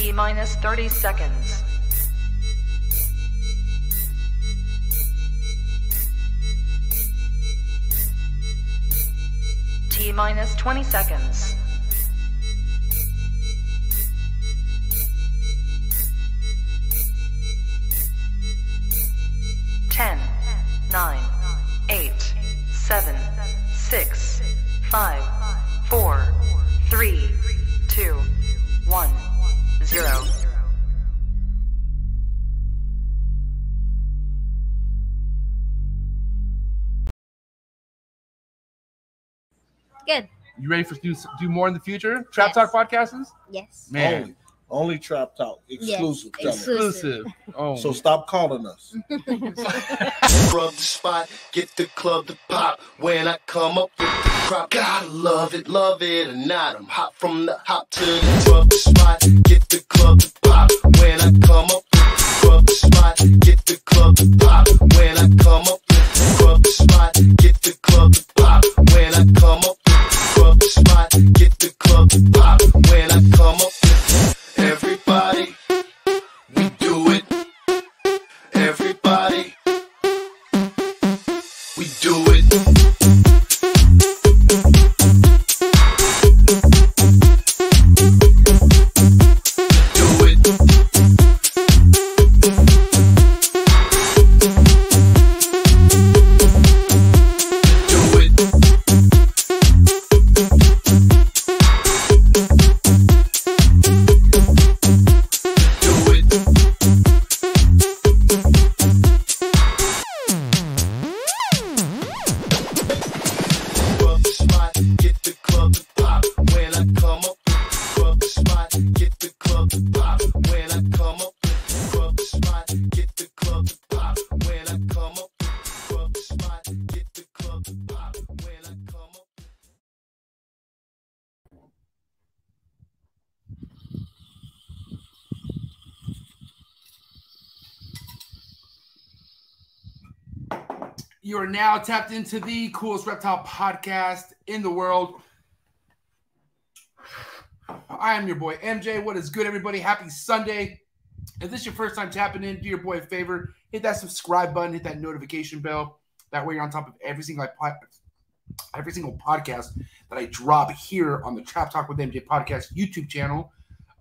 T minus 30 seconds. T minus 20 seconds. Ten, nine, eight, seven, six, five, four, three, two, one, zero. Good. You ready for do do more in the future? Trap Yes. Talk podcasts? Yes. Man, Only, only Trap Talk, exclusive. Yes, exclusive. exclusive. Oh, So stop calling us. Rub the spot, get the club to pop. When I come up with the crop, gotta love it, love it or not. I'm hot from the hop to the rub the spot, get the club to pop. When I come up with the rub the spot, get the club to pop. When I come up with the rub the spot, get the club to pop. You are now tapped into the coolest reptile podcast in the world. I am your boy MJ. What is good, everybody? Happy Sunday. If this is your first time tapping in, do your boy a favor. Hit that subscribe button, hit that notification bell. That way you're on top of every single every single podcast that I drop here on the Trap Talk with MJ podcast YouTube channel.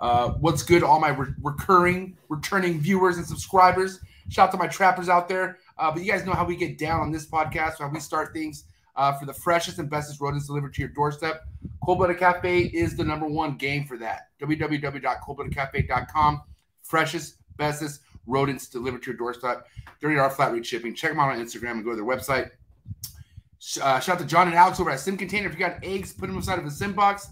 Uh, what's good, all my re- recurring, returning viewers and subscribers. Shout out to my trappers out there. Uh, but you guys know how we get down on this podcast, how we start things uh, for the freshest and bestest rodents delivered to your doorstep. Cold Blooded Cafe is the number one game for that. www.coldbloodedcafe.com. Freshest, bestest rodents delivered to your doorstep during our flat rate shipping. Check them out on Instagram and go to their website. Uh, shout out to John and Alex over at Sim Container. If you got eggs, put them inside of a Sim box.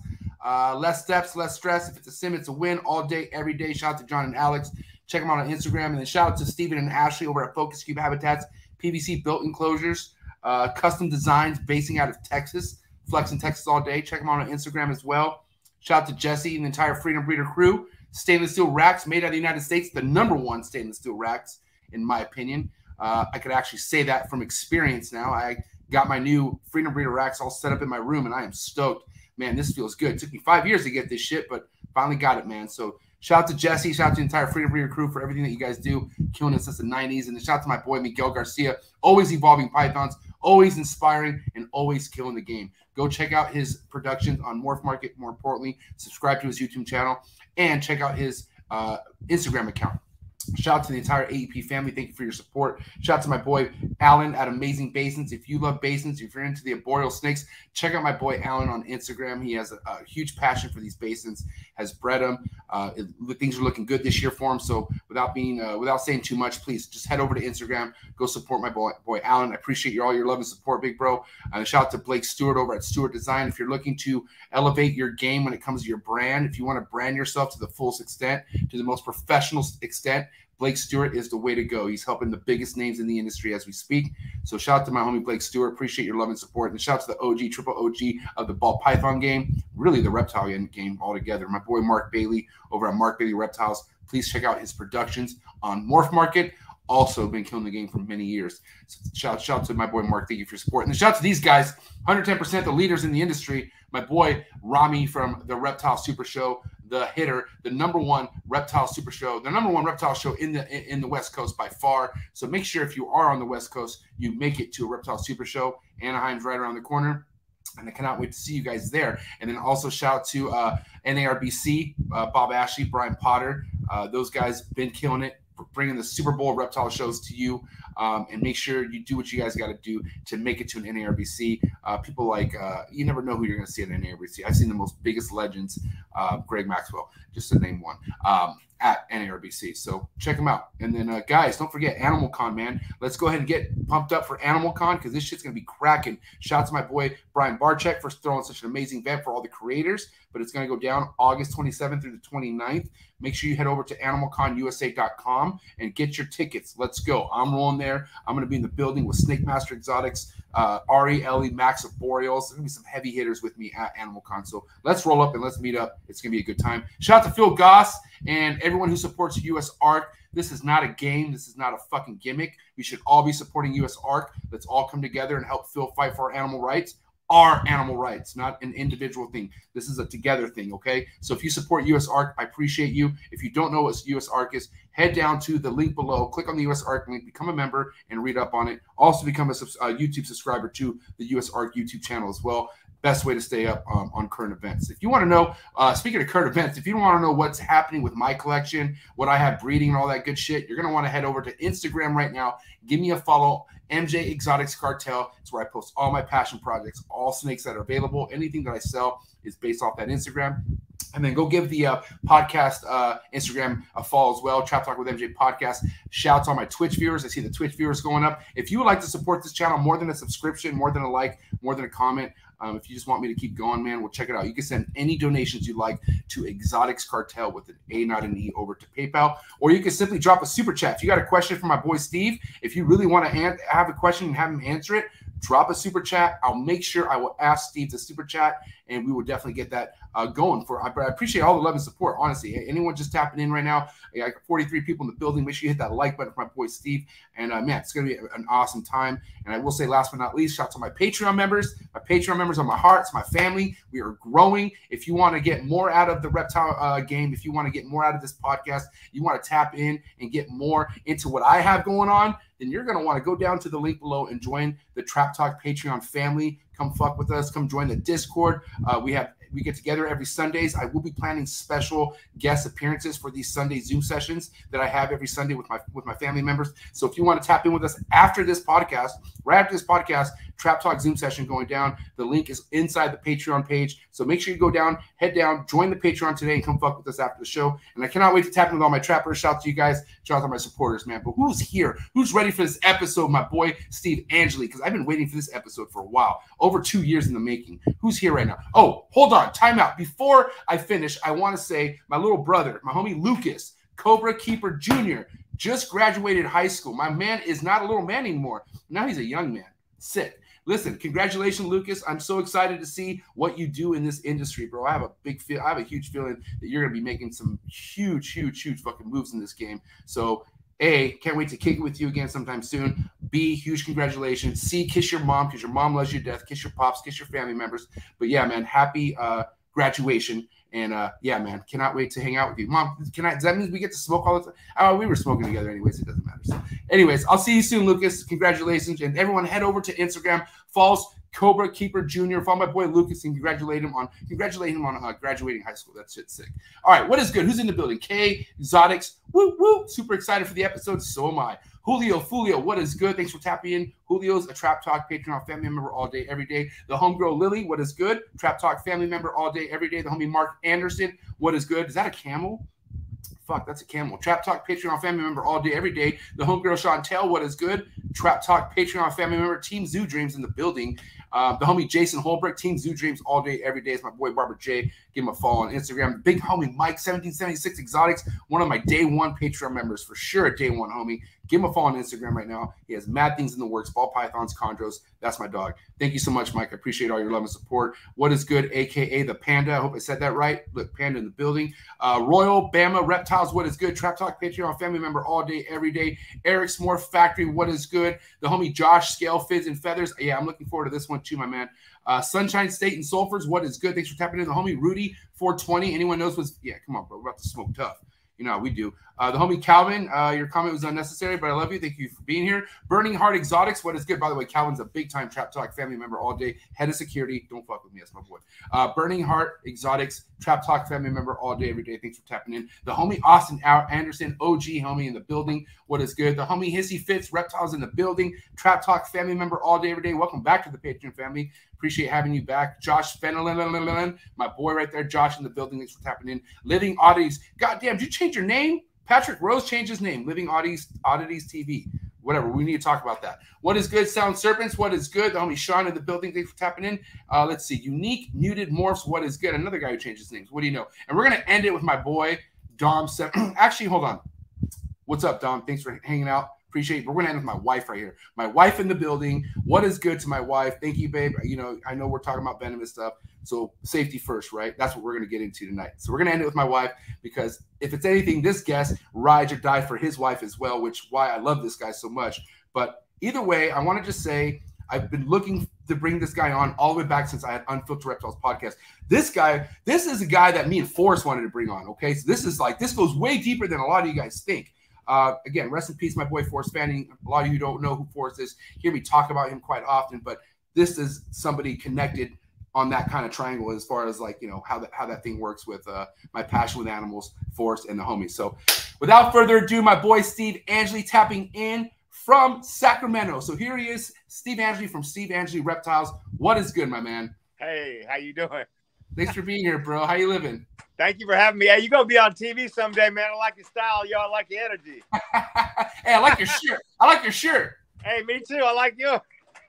Uh, less steps, less stress. If it's a sim, it's a win all day, every day. Shout out to John and Alex. Check them out on Instagram. And then shout out to Stephen and Ashley over at Focus Cube Habitats, PVC built enclosures, uh, custom designs basing out of Texas, flexing Texas all day. Check them out on Instagram as well. Shout out to Jesse and the entire Freedom Breeder crew. Stainless steel racks made out of the United States, the number one stainless steel racks, in my opinion. Uh, I could actually say that from experience now. I got my new Freedom Breeder racks all set up in my room, and I am stoked. Man, this feels good. It took me five years to get this shit, but finally got it, man. So shout out to Jesse, shout out to the entire Freedom Breeder crew for everything that you guys do, killing us since the 90s. And then shout out to my boy Miguel Garcia, always evolving pythons, always inspiring, and always killing the game. Go check out his productions on Morph Market. More importantly, subscribe to his YouTube channel and check out his uh, Instagram account. Shout out to the entire AEP family. Thank you for your support. Shout out to my boy Alan at Amazing Basins. If you love basins, if you're into the arboreal snakes, check out my boy Alan on Instagram. He has a, a huge passion for these basins, has bred them. Uh, it- things are looking good this year for him. So without being, uh, without saying too much, please just head over to Instagram. Go support my boy, boy Alan. I appreciate your all your love and support, big bro. And shout out to Blake Stewart over at Stewart Design. If you're looking to elevate your game when it comes to your brand, if you want to brand yourself to the fullest extent, to the most professional extent, Blake Stewart is the way to go. He's helping the biggest names in the industry as we speak. So shout out to my homie Blake Stewart. Appreciate your love and support. And shout out to the OG, triple OG of the ball python game, really the reptile game altogether. My boy Mark Bailey over at Mark Bailey Reptiles. Please check out his productions on Morph Market. Also been killing the game for many years. So shout, shout out to my boy Mark. Thank you for your support. And shout out to these guys, 110% the leaders in the industry. My boy Rami from the Reptile Super Show, the hitter, the number one reptile super show, the number one reptile show in the in the West Coast by far. So make sure if you are on the West Coast, you make it to a reptile super show. Anaheim's right around the corner. And I cannot wait to see you guys there. And then also shout out to uh, NARBC, uh, Bob Ashley, Brian Potter. Uh, those guys been killing it, bringing the Super Bowl reptile shows to you. Um, and make sure you do what you guys got to do to make it to an NARBC. Uh, people like uh, you never know who you're going to see at NARBC. I've seen the most biggest legends, uh, Greg Maxwell, just to name one. Um, at NARBC. So check them out. And then, uh, guys, don't forget Animal Con, man. Let's go ahead and get pumped up for Animal Con because this shit's going to be cracking. Shout out to my boy Brian Barczyk for throwing such an amazing event for all the creators. But it's going to go down August 27th through the 29th. Make sure you head over to animalconusa.com and get your tickets. Let's go. I'm rolling there. I'm going to be in the building with Snake Master Exotics, uh, Ari, Ellie, Max of Boreals. There's going to be some heavy hitters with me at Animal Con. So let's roll up and let's meet up. It's going to be a good time. Shout out to Phil Goss and everyone who supports US Ark. This is not a game. This is not a fucking gimmick. We should all be supporting USARK. Let's all come together and help Phil fight for our animal rights our animal rights, not an individual thing. This is a together thing, okay? So if you support USARK, I appreciate you. If you don't know what USARK is, head down to the link below, click on the USARK link, become a member, and read up on it. Also become a, a YouTube subscriber to the USARK YouTube channel as well. Best way to stay up um, on current events. If you want to know, uh, speaking of current events, if you want to know what's happening with my collection, what I have breeding and all that good shit, you're going to want to head over to Instagram right now. Give me a follow MJ Exotics Cartal. It's where I post all my passion projects, all snakes that are available. Anything that I sell is based off that Instagram. And then go give the uh, podcast uh, Instagram a follow as well. Trap Talk with MJ podcast. Shouts on my Twitch viewers. I see the Twitch viewers going up. If you would like to support this channel more than a subscription, more than a like, more than a comment, um, if you just want me to keep going, man, we'll check it out. You can send any donations you'd like to Exotics Cartal with an A, not an E, over to PayPal, or you can simply drop a super chat. If you got a question for my boy Steve, if you really want to have a question and have him answer it, drop a super chat. I'll make sure I will ask Steve to super chat, and we will definitely get that uh, going for. I, I appreciate all the love and support. Honestly, anyone just tapping in right now, I got 43 people in the building. Make sure you hit that like button for my boy Steve. And uh, man, it's gonna be an awesome time. And I will say, last but not least, shout out to my Patreon members. My Patreon members are my heart. It's my family. We are growing. If you want to get more out of the reptile uh, game, if you want to get more out of this podcast, you want to tap in and get more into what I have going on then you're going to want to go down to the link below and join the Trap Talk Patreon family. Come fuck with us. Come join the Discord. Uh, we have we get together every Sundays. I will be planning special guest appearances for these Sunday Zoom sessions that I have every Sunday with my with my family members. So if you want to tap in with us after this podcast, right after this podcast, Trap Talk Zoom session going down. The link is inside the Patreon page. So make sure you go down, head down, join the Patreon today, and come fuck with us after the show. And I cannot wait to tap in with all my trappers. Shout out to you guys. Shout out to my supporters, man. But who's here? Who's ready for this episode? My boy Steve Angeli, because I've been waiting for this episode for a while, over two years in the making. Who's here right now? Oh, hold on, time out. Before I finish, I want to say my little brother, my homie Lucas, Cobra Keeper Jr., just graduated high school. My man is not a little man anymore. Now he's a young man. Sick listen, congratulations, Lucas. I'm so excited to see what you do in this industry, bro. I have a big feel, I have a huge feeling that you're gonna be making some huge, huge, huge fucking moves in this game. So a, can't wait to kick it with you again sometime soon. B, huge congratulations. C, kiss your mom because your mom loves you to death. Kiss your pops, kiss your family members. But yeah, man, happy uh, graduation. And uh, yeah, man, cannot wait to hang out with you. Mom, can I? Does that mean we get to smoke all the time? Oh, we were smoking together anyways. It doesn't. So, anyways, I'll see you soon, Lucas. Congratulations, and everyone, head over to Instagram. Falls Cobra Keeper Jr. Follow my boy Lucas and congratulate him on congratulate him on uh, graduating high school. That's shit sick. All right, what is good? Who's in the building? K Exotics. Woo woo! Super excited for the episode. So am I. Julio Fulio, what is good? Thanks for tapping in. Julio's a Trap Talk Patreon family member all day, every day. The homegirl Lily, what is good? Trap Talk family member all day, every day. The homie Mark Anderson, what is good? Is that a camel? Fuck, that's a camel. Trap Talk Patreon family member all day, every day. The homegirl Chantel, what is good? Trap Talk Patreon family member. Team Zoo Dreams in the building. Uh, the homie Jason Holbrook, Team Zoo Dreams all day, every day. It's my boy Barbara J. Give him a follow on Instagram. Big homie Mike, 1776 Exotics, one of my day one Patreon members for sure. Day one homie. Give him a follow on Instagram right now. He has mad things in the works. Ball pythons, chondros. That's my dog. Thank you so much, Mike. I appreciate all your love and support. What is good, aka the Panda? I hope I said that right. Look, Panda in the building. Uh, Royal Bama Reptiles. What is good? Trap Talk Patreon family member all day, every day. Eric S'more Factory. What is good? The homie Josh Scale Fids and Feathers. Yeah, I'm looking forward to this one too, my man. Uh, Sunshine State and Sulphurs, what is good? Thanks for tapping in the homie Rudy 420. Anyone knows what's yeah, come on, bro. We're about to smoke tough. You know how we do. Uh, the homie Calvin, uh, your comment was unnecessary, but I love you. Thank you for being here. Burning Heart Exotics, what is good? By the way, Calvin's a big time Trap Talk family member all day. Head of security. Don't fuck with me. That's my boy. Uh, Burning Heart Exotics, Trap Talk family member all day, every day. Thanks for tapping in. The homie Austin Anderson, OG homie in the building. What is good? The homie Hissy Fits, Reptiles in the building. Trap Talk family member all day, every day. Welcome back to the Patreon family. Appreciate having you back. Josh Fenelon, my boy right there. Josh in the building. Thanks for tapping in. Living Oddities. Goddamn, did you change your name? Patrick Rose changed his name. Living Oddities, Oddities TV. Whatever. We need to talk about that. What is good? Sound Serpents. What is good? The homie Sean in the building. Thanks for tapping in. Uh, let's see. Unique Muted Morphs. What is good? Another guy who changed his names. What do you know? And we're going to end it with my boy, Dom. Actually, hold on. What's up, Dom? Thanks for hanging out. Appreciate. We're gonna end with my wife right here. My wife in the building. What is good to my wife? Thank you, babe. You know, I know we're talking about venomous stuff. So safety first, right? That's what we're gonna get into tonight. So we're gonna end it with my wife because if it's anything, this guest rides or die for his wife as well, which why I love this guy so much. But either way, I want to just say I've been looking to bring this guy on all the way back since I had Unfiltered Reptiles podcast. This guy, this is a guy that me and Forrest wanted to bring on. Okay, so this is like this goes way deeper than a lot of you guys think. Uh, again, rest in peace, my boy Forrest Fanning. A lot of you don't know who Forrest is. Hear me talk about him quite often, but this is somebody connected on that kind of triangle as far as like you know how that how that thing works with uh, my passion with animals, Forrest, and the homies. So, without further ado, my boy Steve Angeli tapping in from Sacramento. So here he is, Steve Angeli from Steve Angeli Reptiles. What is good, my man? Hey, how you doing? Thanks for being here, bro. How you living? Thank you for having me. Hey, you gonna be on TV someday, man. I like your style, yo. I like your energy. hey, I like your shirt. I like your shirt. Hey, me too. I like you.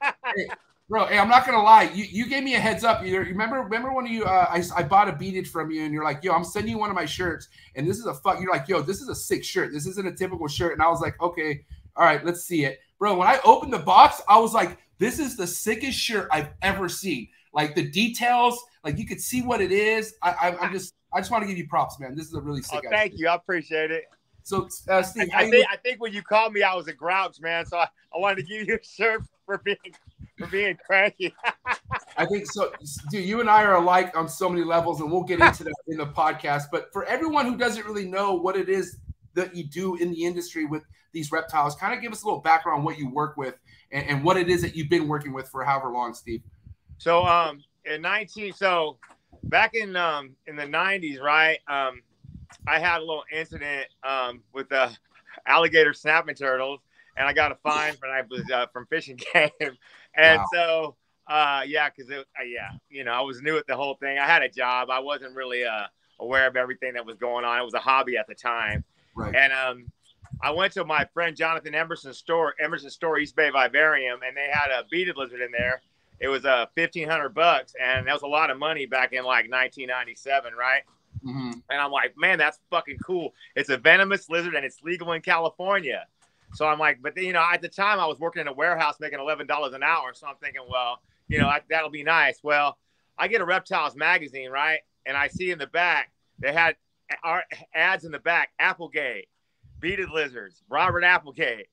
hey, bro, hey, I'm not gonna lie. You you gave me a heads up. You remember remember when you uh, I, I bought a beaded from you and you're like, yo, I'm sending you one of my shirts, and this is a fuck. You're like, yo, this is a sick shirt. This isn't a typical shirt. And I was like, okay, all right, let's see it, bro. When I opened the box, I was like, this is the sickest shirt I've ever seen. Like the details, like you could see what it is. I, I I'm just I just want to give you props, man. This is a really sick. Oh, thank you. I appreciate it. So, uh, Steve, I, I think, I think when you called me, I was a grouch, man. So I, I wanted to give you a shirt for being for being cranky. I think so, dude. You and I are alike on so many levels, and we'll get into that in the podcast. But for everyone who doesn't really know what it is that you do in the industry with these reptiles, kind of give us a little background on what you work with and, and what it is that you've been working with for however long, Steve. So, um, in 19, so back in um in the 90s, right? Um, I had a little incident um with the alligator snapping turtles, and I got a fine when I was uh, from fishing game, and wow. so uh yeah, because it uh, yeah, you know, I was new at the whole thing. I had a job. I wasn't really uh aware of everything that was going on. It was a hobby at the time, right. and um. I went to my friend Jonathan Emerson's store, Emerson store, East Bay Vivarium, and they had a beaded lizard in there it was a uh, fifteen hundred bucks, and that was a lot of money back in like 1997, right? Mm-hmm. And I'm like, man, that's fucking cool. It's a venomous lizard, and it's legal in California. So I'm like, but you know, at the time I was working in a warehouse making eleven dollars an hour, so I'm thinking, well, you know, I, that'll be nice. Well, I get a reptiles magazine, right? And I see in the back they had our ads in the back: Applegate, beaded lizards, Robert Applegate.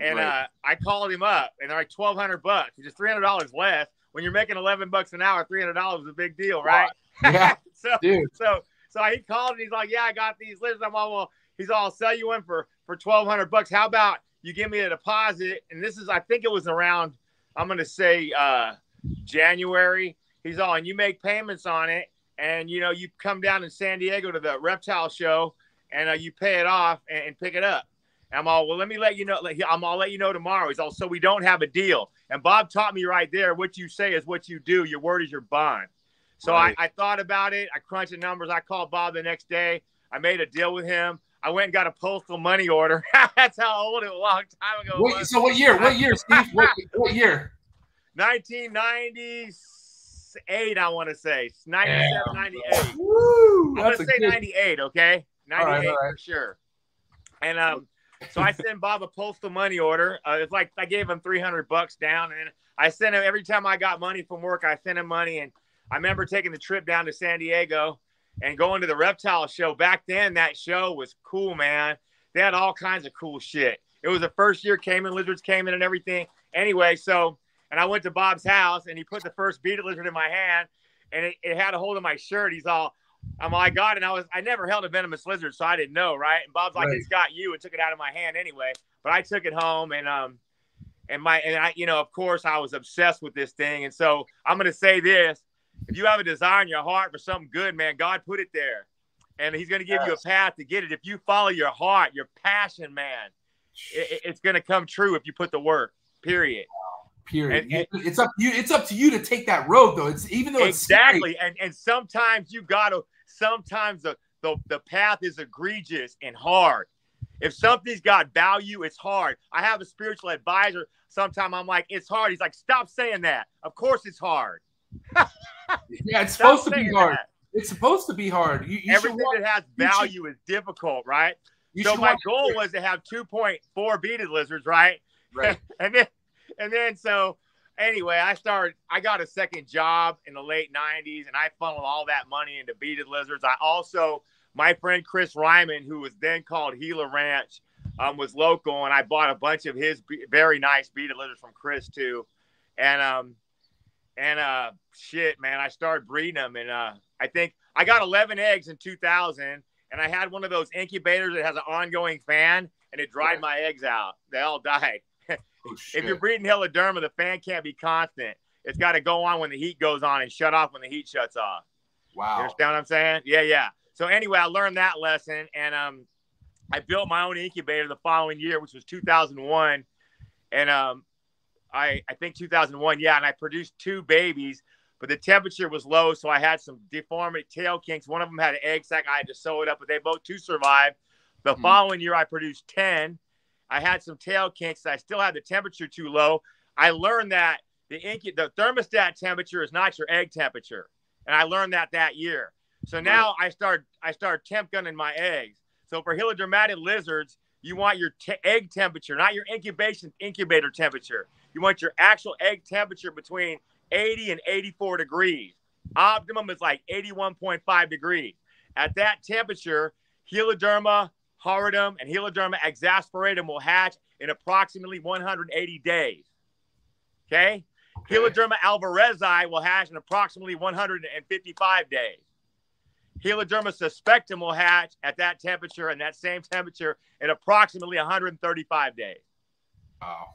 And right. uh, I called him up, and they're like twelve hundred bucks, which is three hundred dollars less. When you're making eleven bucks an hour, three hundred dollars is a big deal, right? Yeah. so, Dude. so, so he called and he's like, "Yeah, I got these lizards." I'm all, "Well," he's all, "I'll sell you one for for twelve hundred bucks. How about you give me a deposit?" And this is, I think it was around, I'm gonna say uh, January. He's all, and you make payments on it, and you know you come down in San Diego to the reptile show, and uh, you pay it off and, and pick it up. I'm all, well, let me let you know. I'm all let you know tomorrow. He's all, so we don't have a deal. And Bob taught me right there, what you say is what you do. Your word is your bond. So right. I, I thought about it. I crunched the numbers. I called Bob the next day. I made a deal with him. I went and got a postal money order. That's how old it was a long time ago. Wait, so what year? What year, Steve? what, what year? 1998, I want to say. 97, Damn. 98. Woo, I'm going to say good... 98, okay? 98 all right, all right. for sure. And um, so I sent Bob a postal money order. Uh, it's like I gave him 300 bucks down, and I sent him every time I got money from work. I sent him money, and I remember taking the trip down to San Diego and going to the reptile show. Back then, that show was cool, man. They had all kinds of cool shit. It was the first year Caiman lizards came in and everything. Anyway, so and I went to Bob's house, and he put the first beaded lizard in my hand, and it, it had a hold of my shirt. He's all, I'm all, I got it. And I was, I never held a venomous lizard, so I didn't know, right? And Bob's like, Right. it's got you, and took it out of my hand anyway. But I took it home, and um, and my, and I, you know, of course, I was obsessed with this thing, and so I'm gonna say this: if you have a desire in your heart for something good, man, God put it there, and He's gonna give you a path to get it. If you follow your heart, your passion, man, it, it- it's gonna come true if you put the work. Period. Period. And- You- it's up you. It's up to you to take that road, though. It's even though it's scary, exactly and and sometimes you gotta sometimes the, the the path is egregious and hard. If something's got value it's hard. I have a spiritual advisor sometimes i'm like it's hard. He's like stop saying that. Of course it's hard. Yeah, it's Stop supposed to be hard. that. It's supposed to be hard. You, you everything want, that has you should- value is difficult right? So my goal was to have 2.4 beaded lizards right? Right. and then and then so anyway i started i got a second job in the late 90s and i funneled all that money into beaded lizards. I also my friend chris ryman who was then called gila ranch um, was local and i bought a bunch of his be- very nice beaded lizards from chris too. And um and uh shit man i started breeding them and uh i think i got 11 eggs in 2000 and i had one of those incubators that has an ongoing fan and it dried my eggs out. They all died Oh, if you're breeding Heloderma, the fan can't be constant. It's got to go on when the heat goes on and shut off when the heat shuts off. Wow. You understand what I'm saying? Yeah, yeah. So anyway, I learned that lesson, and um, I built my own incubator the following year, which was 2001, and um, I I think 2001, yeah, and I produced two babies, but the temperature was low, so I had some deformity tail kinks. One of them had an egg sac. I had to sew it up, but they both two survived. The Mhm. following year, I produced 10. I had some tail kinks. I still had the temperature too low. I learned that the incu- the thermostat temperature is not your egg temperature, and I learned that that year. So now I start I start temp gunning my eggs. So for Helodermatid lizards, you want your te- egg temperature, not your incubation incubator temperature. You want your actual egg temperature between 80 and 84 degrees. Optimum is like 81.5 degrees. At that temperature, Heloderma horridum and Heloderma exasperatum will hatch in approximately 180 days. Okay? Okay. Heloderma alvarezi will hatch in approximately 155 days. Heloderma suspectum will hatch at that temperature and that same temperature in approximately 135 days. Wow.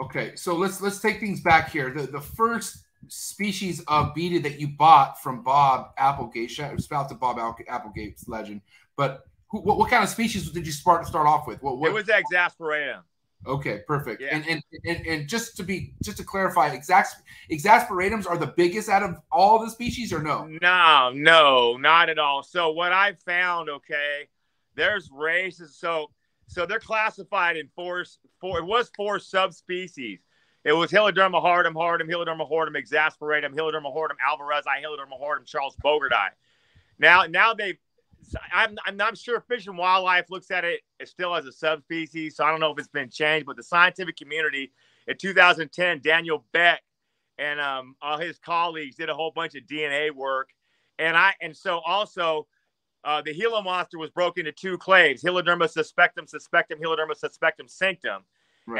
Okay, so let's let's take things back here. The the first species of beaded that you bought from Bob Applegate, shout shout out to Bob Applegate's legend. But who, what, what kind of species did you start start off with? What, what It was exasperatum. Okay, perfect. Yeah. And, and and and just to be just to clarify, exas- exasperatums are the biggest out of all the species, or no? No, no, not at all. So what I found, okay, there's races. So so they're classified in four four it was four subspecies. It was Heloderma horridum, horridum, Heloderma horridum, exasperatum, Heloderma horridum, alvarezi, Heloderma horridum, Charles Bogardi. Now now they I'm, I'm not sure Fish and Wildlife looks at it still as a subspecies, so I don't know if it's been changed. But the scientific community in 2010, Daniel Beck and um, all his colleagues did a whole bunch of DNA work, and I and so also uh, the Gila monster was broken into two clades: Heloderma suspectum, suspectum, Heloderma suspectum cinctum.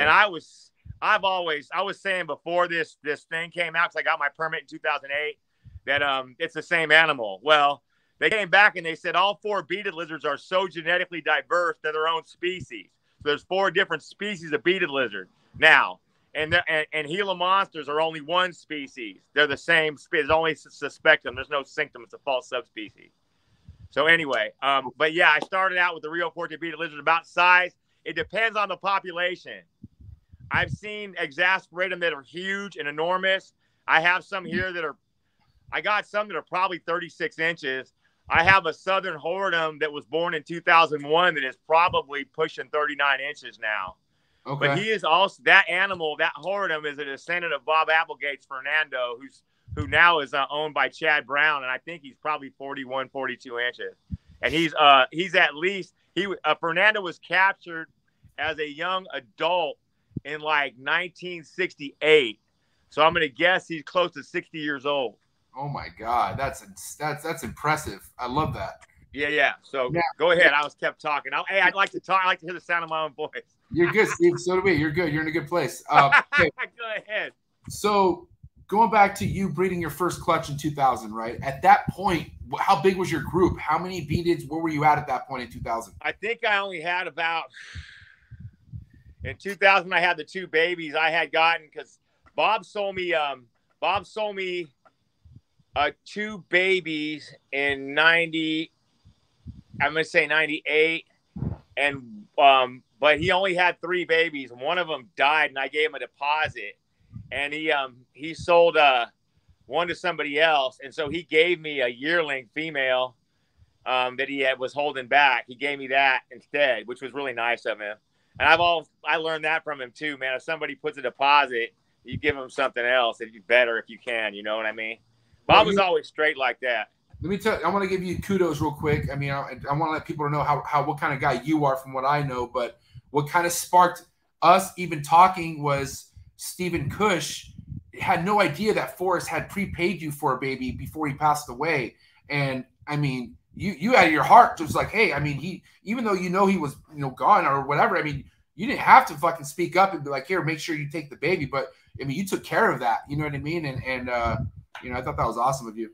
And I was I've always I was saying before this this thing came out because I got my permit in 2008 that um it's the same animal. Well, they came back and they said all four beaded lizards are so genetically diverse they're their own species. So there's four different species of beaded lizard now. And, the- and and Gila monsters are only one species. They're the same species. Only sus- suspectum. There's no cinctum. It's a false subspecies. So anyway, um, but yeah, I started out with the Rio Fuerte beaded lizard about size. It depends on the population. I've seen exasperatum that are huge and enormous. I have some here that are, I got some that are probably 36 inches. I have a southern horridum that was born in 2001 that is probably pushing 39 inches now. okay. But he is also that animal. That horridum is a descendant of Bob Applegate's Fernando, who's who now is uh, owned by Chad Brown, and I think he's probably 41, 42 inches. And he's uh he's at least he uh, Fernando was captured as a young adult in like 1968. So I'm gonna guess he's close to 60 years old. Oh my God, that's that's that's impressive. I love that. Yeah, yeah. So Yeah. go ahead. I was kept talking. I, hey, I'd like to talk. I like to hear the sound of my own voice. You're good, Steve. So do we. You're good. You're in a good place. Uh, okay. go ahead. So going back to you breeding your first clutch in 2000, right? At that point, how big was your group? How many beadeds? Where were you at at that point in 2000? I think I only had about in 2000. I had the two babies I had gotten because Bob sold me. Um, Bob sold me uh, two babies in 90. I'm gonna say 98, and um, but he only had three babies. One of them died, and I gave him a deposit, and he um he sold uh one to somebody else, and so he gave me a yearling female um, that he had, was holding back. He gave me that instead, which was really nice of him. And I've all I learned that from him too, man. If somebody puts a deposit, you give them something else. You better, if you can, you know what I mean. Bob was always straight like that. Let me tell. I want to give you kudos real quick. I mean, I, I want to let people know how, how what kind of guy you are from what I know. But what kind of sparked us even talking was Stephen Cush had no idea that Forrest had prepaid you for a baby before he passed away. And I mean, you you out of your heart just like, hey, I mean, he even though you know he was you know gone or whatever. I mean, you didn't have to fucking speak up and be like, here, make sure you take the baby. But I mean, you took care of that. You know what I mean? And and uh, you know, I thought that was awesome of you.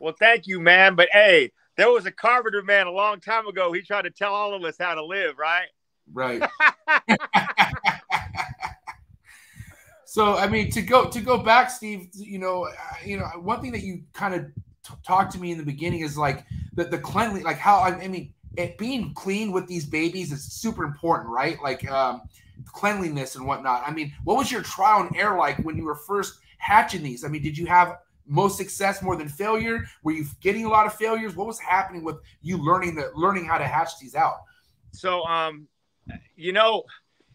Well, thank you, man. But hey, there was a carpenter man a long time ago. He tried to tell all of us how to live, right? Right. so I mean, to go to go back, Steve. You know, you know, one thing that you kind of t- talked to me in the beginning is like the the cleanly, like how I, I mean, it being clean with these babies is super important, right? Like um, cleanliness and whatnot. I mean, what was your trial and error like when you were first hatching these? I mean, did you have most success more than failure? Were you getting a lot of failures? What was happening with you learning the learning how to hatch these out? So, um, you know,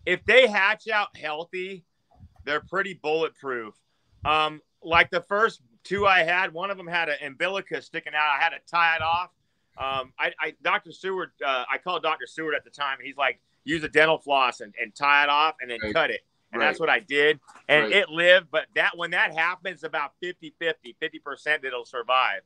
if they hatch out healthy, they're pretty bulletproof. Um, like the first two I had, one of them had an umbilicus sticking out. I had to tie it off. Um, I, I Dr. Seward, uh, I called Dr. Seward at the time. He's like, use a dental floss and, and tie it off and then Right. cut it. And Right. that's what I did. And Right. it lived. But that when that happens, about 50 50, 50% that it'll survive.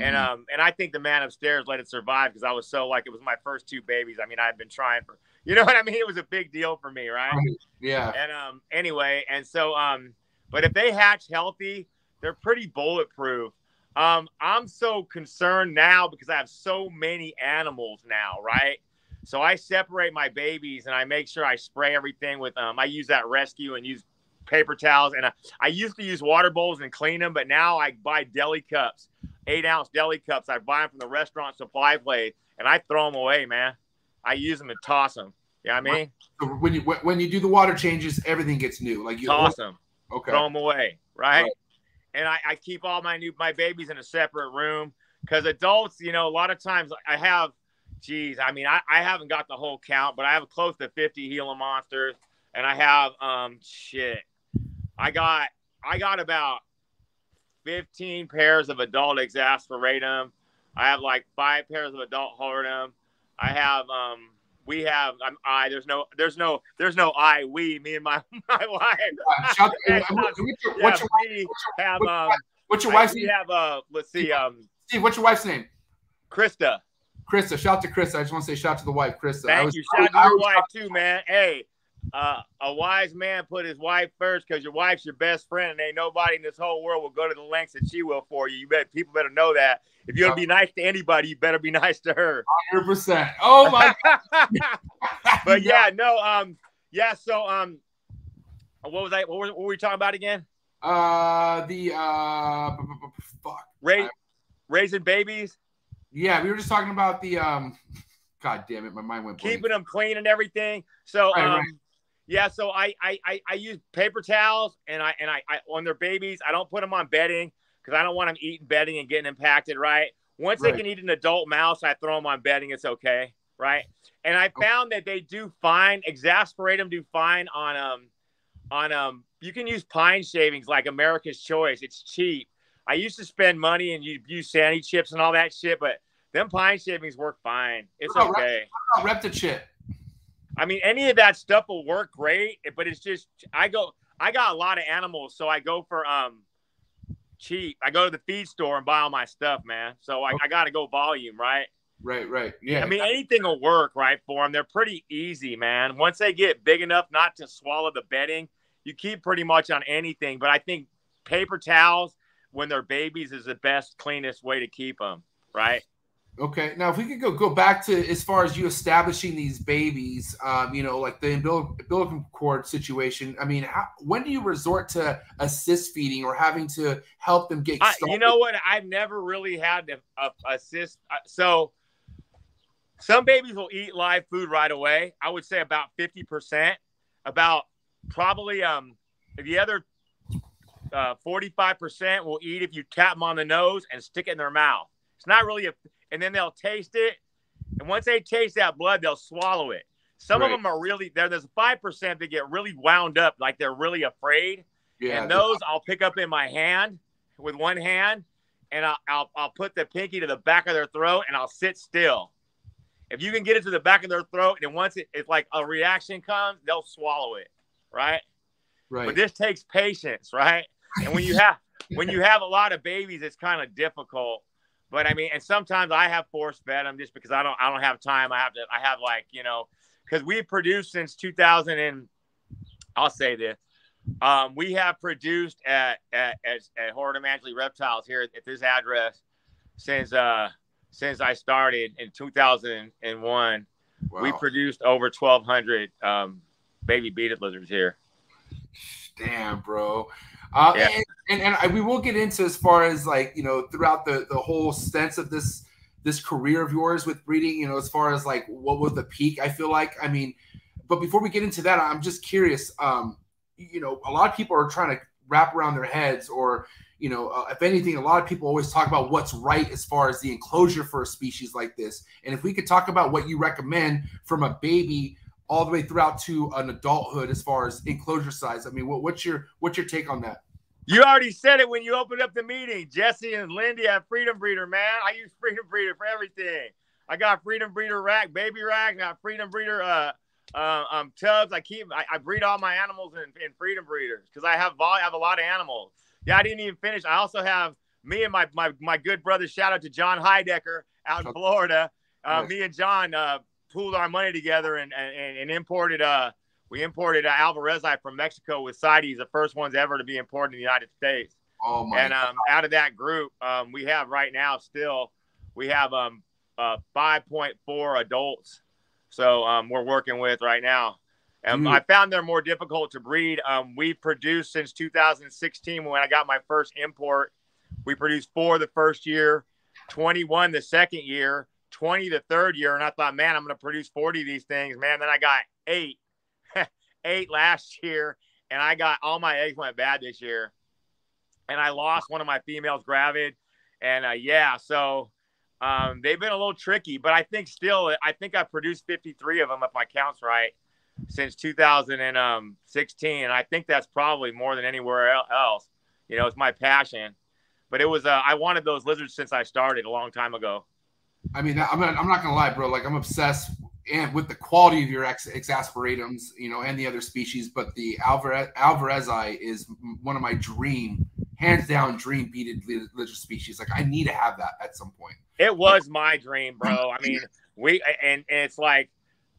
And Mhm. um and I think the man upstairs let it survive because I was so like it was my first two babies. I mean, I had been trying for you know what I mean? It was a big deal for me, right? Right. yeah. And um anyway, and so um but if they hatch healthy, they're pretty bulletproof. Um I'm so concerned now because I have so many animals now, right? So I separate my babies and I make sure I spray everything with um I use that rescue and use paper towels and I, I used to use water bowls and clean them, but now I buy deli cups eight ounce deli cups. I buy them from the restaurant supply place and I throw them away, man. I use them and toss them. You know I mean? When you when when you do the water changes, everything gets new. Like you Toss them, okay. throw them away, right? Right. And I, I keep all my new my babies in a separate room because adults, you know, a lot of times I have, geez, I mean, I, I haven't got the whole count, but I have close to 50 Gila monsters, and I have um shit, I got I got about 15 pairs of adult exasperatum. I have like five pairs of adult horridum. I have um we have I'm I there's no there's no there's no I we me and my my wife. Uh, what's your, Yeah, what's your, we have um what's your I- wife's we name? have uh let's see um Steve, what's your wife's name? Krista. Krista. Shout out to Krista. I just want to say shout out to the wife, Krista. I Thank was- you. I Shout out to your wife too, man. Hey, uh, a wise man put his wife first because your wife's your best friend, and ain't nobody in this whole world will go to the lengths that she will for you. You bet people better know that. If you're gonna be nice to anybody, you better be nice to her. 100%. Oh my but yeah, no, um, yeah. So, um, what was I? What were, what were we talking about again? Uh, the uh, fuck. Ra- raising babies, Yeah, we were just talking about the um. God damn it, my mind went blank. keeping them clean and everything. So, Right, um, right. yeah. So I, I, I, I use paper towels and I, and I, I on their babies. I don't put them on bedding because I don't want them eating bedding and getting impacted. Right. Once Right. they can eat an adult mouse, I throw them on bedding. It's okay. Right. And I found that they do fine. Exasperatum do fine on um on um. You can use pine shavings like America's Choice. It's cheap. I used to spend money and you use sandy chips and all that shit, but them pine shavings work fine. It's right. okay. Oh, ReptiChip. I mean, any of that stuff will work great, but it's just I go. I got a lot of animals, so I go for um cheap. I go to the feed store and buy all my stuff, man. So I, I got to go volume, right? Right, right. Yeah. I mean, anything will work, right, for them. They're pretty easy, man. Once they get big enough not to swallow the bedding, you keep pretty much on anything, but I think paper towels when they're babies is the best, cleanest way to keep them, right? Okay. Now, if we could go go back to as far as you establishing these babies, um, you know, like the umbilical cord situation. I mean, how, when do you resort to assist feeding or having to help them get started? I, you know what? I've never really had to uh, assist. Uh, so, some babies will eat live food right away. I would say about fifty percent. About probably um the other uh, 45% will eat if you tap them on the nose and stick it in their mouth. It's not really a, and then they'll taste it. And once they taste that blood, they'll swallow it. Some right. of them are really there. There's five percent that get really wound up, like they're really afraid. Yeah, and those I'll pick up in my hand with one hand, and I'll, I'll I'll put the pinky to the back of their throat, and I'll sit still. If you can get it to the back of their throat, and once it, it's like a reaction comes, they'll swallow it, right? Right. But this takes patience, right? And when you have when you have a lot of babies, it's kind of difficult. But I mean, and sometimes I have force fed them just because I don't I don't have time. I have to I have like you know because we've produced since 2000 and I'll say this. Um, we have produced at at at, at Horridum Angeli Reptiles here at, this address since uh since I started in 2001. Wow. We produced over 1,200 um, baby beaded lizards here. Damn, bro. Uh, yeah. and, and, and we will get into as far as like you know throughout the the whole sense of this this career of yours with breeding. You know, as far as like what was the peak? I feel like I mean, but before we get into that, I'm just curious. Um, you know, a lot of people are trying to wrap around their heads or you know, uh, if anything, a lot of people always talk about what's right as far as the enclosure for a species like this. And if we could talk about what you recommend from a baby all the way throughout to an adulthood as far as enclosure size. I mean, what, what's your what's your take on that? You already said it when you opened up the meeting. Jesse and Lindy have Freedom Breeder, man. I use Freedom Breeder for everything. I got Freedom Breeder rack, baby rack. Got Freedom Breeder uh, uh, um, tubs. I keep I, I, breed all my animals in, in Freedom Breeders because I have vol- I have a lot of animals. Yeah, I didn't even finish. I also have me and my my, my good brother. Shout out to John Heidecker out in Florida. Uh, nice. Me and John uh, pooled our money together and and, and imported uh we imported uh, Alvarezi from Mexico with CITES, the first ones ever to be imported in the United States. Oh my! And um, out of that group, um, we have right now still we have um uh 5.4 adults, so um, we're working with right now. And I found they're more difficult to breed. Um, we've produced since 2016 when I got my first import. We produced four the first year, 21 the second year, 20 the third year, and I thought, man, I'm going to produce 40 of these things, man. Then I got eight, eight last year, and I got all my eggs went bad this year, and I lost one of my females gravid, and uh, yeah, so um, they've been a little tricky, but I think still, I think I produced 53 of them if my count's right since 2016, and I think that's probably more than anywhere else. You know, it's my passion, but it was uh, I wanted those lizards since I started a long time ago. I mean, I'm not, I'm not gonna lie, bro. Like I'm obsessed and with the quality of your ex- exasperatums, you know, and the other species. But the Alvarez Alvarezi is one of my dream, hands down, dream beaded lizard species. Like I need to have that at some point. It was my dream, bro. I mean, we and, and it's like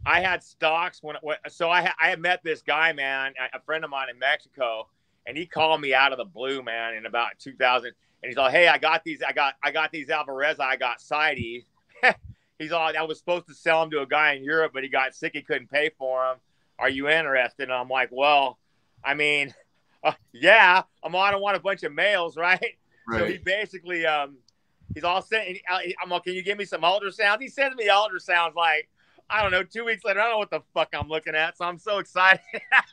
I had stocks when, when so I I had met this guy, man, a friend of mine in Mexico, and he called me out of the blue, man, in about 2000, and he's like, "Hey, I got these, I got I got these Alvarez, I got CITES." he's all I was supposed to sell him to a guy in Europe, but he got sick. He couldn't pay for him. Are you interested? And I'm like, well, I mean, uh, yeah, I'm. I don't want a bunch of males, right? right. So he basically, um, he's all saying, uh, I'm like, can you give me some ultrasounds? He sends me ultrasounds like, I don't know, two weeks later. I don't know what the fuck I'm looking at. So I'm so excited.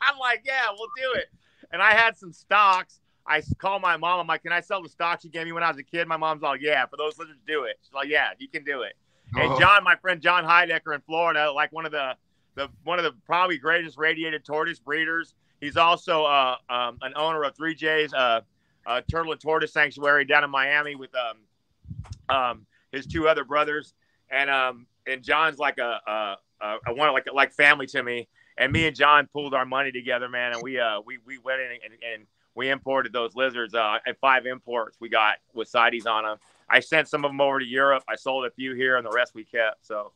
I'm like, yeah, we'll do it. And I had some stocks. I called my mom. I'm like, can I sell the stocks you gave me when I was a kid? My mom's like, yeah, for those lizards, do it. She's like, yeah, you can do it. And John, my friend John Heidecker in Florida, like one of the the one of the probably greatest radiated tortoise breeders. He's also uh, um, an owner of 3J's uh, uh, Turtle and Tortoise Sanctuary down in Miami with um, um, his two other brothers, and um, and John's like a, a, a, one like like family to me. And me and John pulled our money together, man, and we uh we we went in and, and we imported those lizards. Uh, and five imports we got with CITES on them I sent some of them over to Europe. I sold a few here, and the rest we kept. So.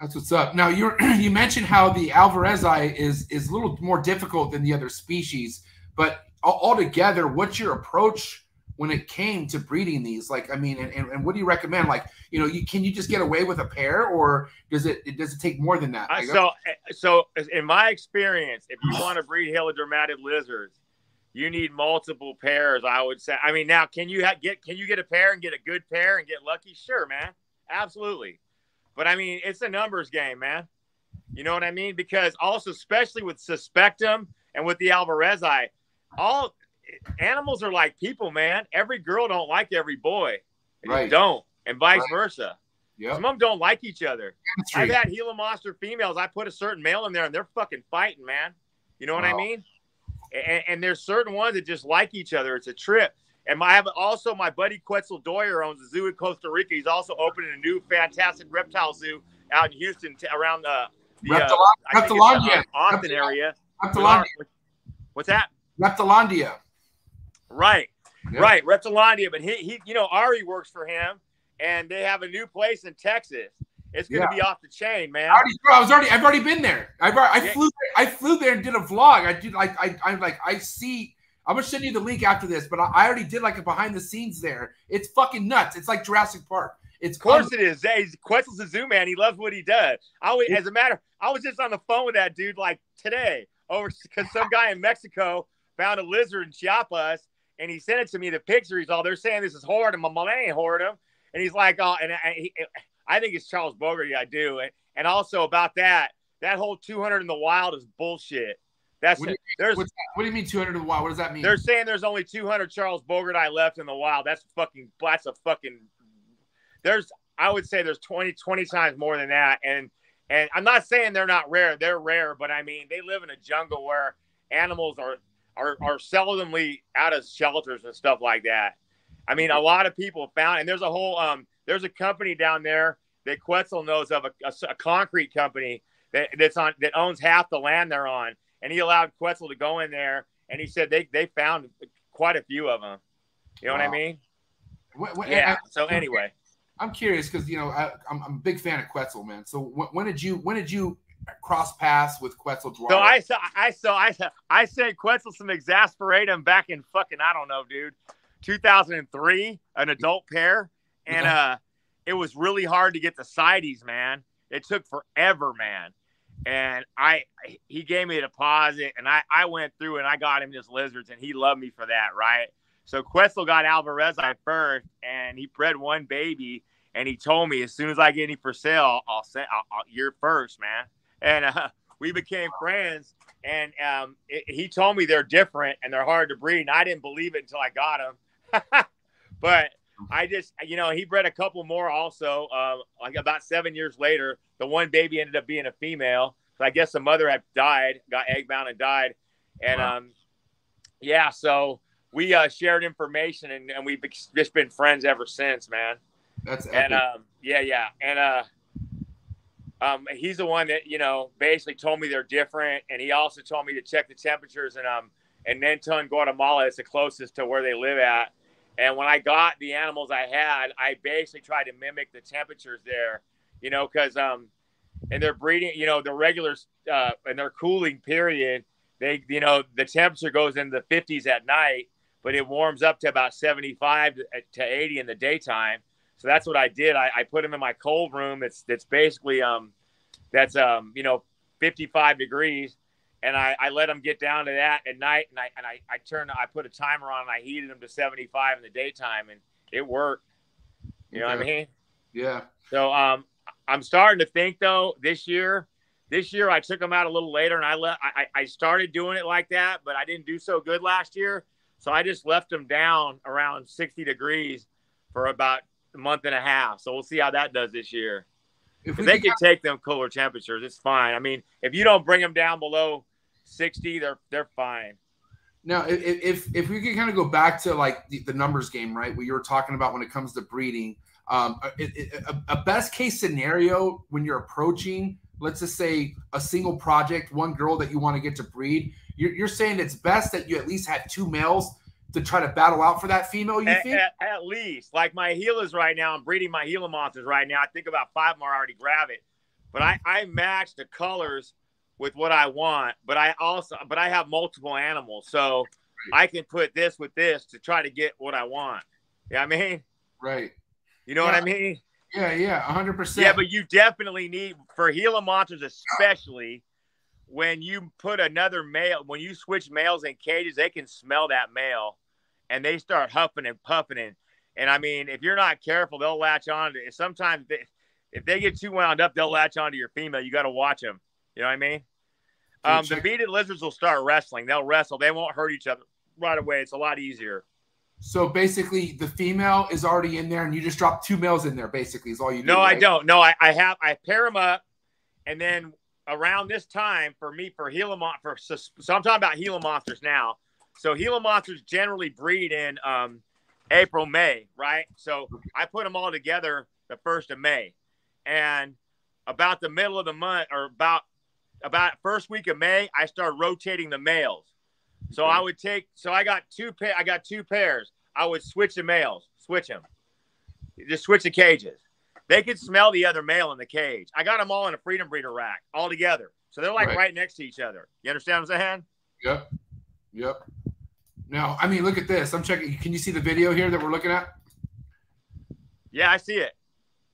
That's what's up. Now you you mentioned how the Alvarezi is is a little more difficult than the other species, but all- altogether, what's your approach when it came to breeding these? Like, I mean, and, and, and what do you recommend? Like, you know, you can you just get away with a pair, or does it does it take more than that? I, so, uh, eh, so in my experience, if you want to breed helodermatid lizards, you need multiple pairs. I would say. I mean, now can you ha- get can you get a pair and get a good pair and get lucky? Sure, man, absolutely. But I mean, it's a numbers game, man. You know what I mean? Because also, especially with suspectum and with the Alvarez Alvarezi, all animals are like people, man. Every girl don't like every boy. They Right. don't, and vice Right. versa. Yep. Some of them don't like each other. I've had Gila monster females. I put a certain male in there, and they're fucking fighting, man. You know what I mean? And, and there's certain ones that just like each other. It's a trip. And my, I have also my buddy Quetzal Dwyer owns a zoo in Costa Rica. He's also opening a new fantastic reptile zoo out in Houston, t- around the, the uh, Reptila- I think it's the Reptilandia. Austin Reptil- area. Reptilandia. What's that? Reptilandia. Right, Yeah. right, Reptilandia. But he, he, you know, Ari works for him, and they have a new place in Texas. It's going to Yeah. be off the chain, man. I, already, bro, I was already. I've already been there. I've already, I Yeah. flew. I flew there and did a vlog. I did. Like I. I'm like. I see. I'm gonna send you the link after this, but I, I already did like a behind the scenes there. It's fucking nuts. It's like Jurassic Park. It's Of course it is. Hey, Quetzal's a zoo man. He loves what he does. I always, as a matter, I was just on the phone with that dude like today over because some guy in Mexico found a lizard in Chiapas and he sent it to me. The picture. He's all they're saying this is horrid. And my ain't horridum. And he's like, oh, and I, he, I think it's charlesbogerti. I do. And, and also about that, that whole 200 in the wild is bullshit. That's What do you? What do you mean 200 to the wild? What does that mean? they're saying there's only 200 charlesbogerti left in the wild. That's fucking. That's a fucking. There's. I would say there's 20, 20 times more than that. And and I'm not saying they're not rare. They're rare, but I mean they live in a jungle where animals are are are seldomly out of shelters and stuff like that. I mean, a lot of people found, and there's a whole um. There's a company down there that Quetzal knows of, a, a, a concrete company that, that's on that owns half the land they're on and he allowed Quetzal to go in there, and he said they they found quite a few of them. You know what I mean? What- what- Yeah. I, So anyway, I'm curious because you know I, I'm, I'm a big fan of Quetzal, man. So when, when did you when did you cross paths with Quetzal so I saw I saw I saw, I sent Quetzal some exasperatum back in fucking I don't know, dude, 2003, an adult pair, and uh, it was really hard to get the CITES, man. It took forever, man. And I, he gave me a deposit, and I, I went through and I got him just lizards, and he loved me for that, right? So Quetzal got Alvarezi first, and he bred one baby, and he told me as soon as I get any for sale, I'll say I'll, I'll, you're first, man. And uh, we became friends, and um, it, he told me they're different and they're hard to breed, and I didn't believe it until I got them. but I just, you know, he bred a couple more also. Uh, like about seven years later, the one baby ended up being a female. So I guess the mother had died, got egg bound and died. And Wow. um, yeah, so we uh, shared information and, and we've just been friends ever since, man. That's And um, yeah, yeah, and uh, um, he's the one that you know basically told me they're different, and he also told me to check the temperatures and um, and Nenton, Guatemala is the closest to where they live at. And when I got the animals I had, I basically tried to mimic the temperatures there, you know, because um, and they're breeding, you know, the regular uh, and their cooling period, they, you know, the temperature goes in the 50s at night, but it warms up to about 75 to, to 80 in the daytime. So that's what I did. I, I put them in my cold room. It's that's basically um, that's um, you know, 55 degrees, and I, I let them get down to that at night, and I and I I turned I put a timer on and I heated them to 75 in the daytime, and it worked. You know what I mean? yeah. So um, I'm starting to think though this year, this year I took them out a little later, and I let I, I started doing it like that, but I didn't do so good last year, so I just left them down around 60 degrees for about a month and a half. So we'll see how that does this year. If we they can take them cooler temperatures. It's fine. I mean, if you don't bring them down below 60, they're they're fine. Now, if if, we could kind of go back to like the, the numbers game, right? What you were talking about when it comes to breeding, um, a, a, a best case scenario when you're approaching, let's just say a single project, one girl that you want to get to breed, you're, you're saying it's best that you at least have two males to try to battle out for that female. You At, think? at, at least, like my Gilas right now, I'm breeding my Gila monsters right now. I think about five more already grab it. but I I match the colors with what I want. But I also but I have multiple animals, so I can put this with this to try to get what I want. Yeah, you know I mean, right. You know Yeah. what I mean? Yeah, yeah, hundred percent. Yeah, but you definitely need for Gila monsters, especially when you put another male. When you switch males in cages, they can smell that male, and they start huffing and puffing. And and I mean, if you're not careful, they'll latch on. Sometimes they, if they get too wound up, they'll latch onto your female. You got to watch them. You know what I mean? Um, the beaded lizards will start wrestling. They'll wrestle. They won't hurt each other right away. It's a lot easier. So basically, the female is already in there, and you just drop two males in there. Basically, is all you do. No, I don't. No, I, I have I pair them up, and then around this time for me for Gila for so, so I'm talking about Gila monsters now. So Gila monsters generally breed in um, April May, right? So I put them all together the first of May, and about the middle of the month or about about first week of May, I start rotating the males. So I would take so I got two pair I got two pairs. I would switch the males, switch them. Just switch the cages. They could smell the other male in the cage. I got them all in a freedom breeder rack all together. So they're like Right. right, next to each other. You understand what I'm saying? Yep. Yep. Now, I mean, look at this. I'm checking. Can you see the video here that we're looking at? Yeah, I see it.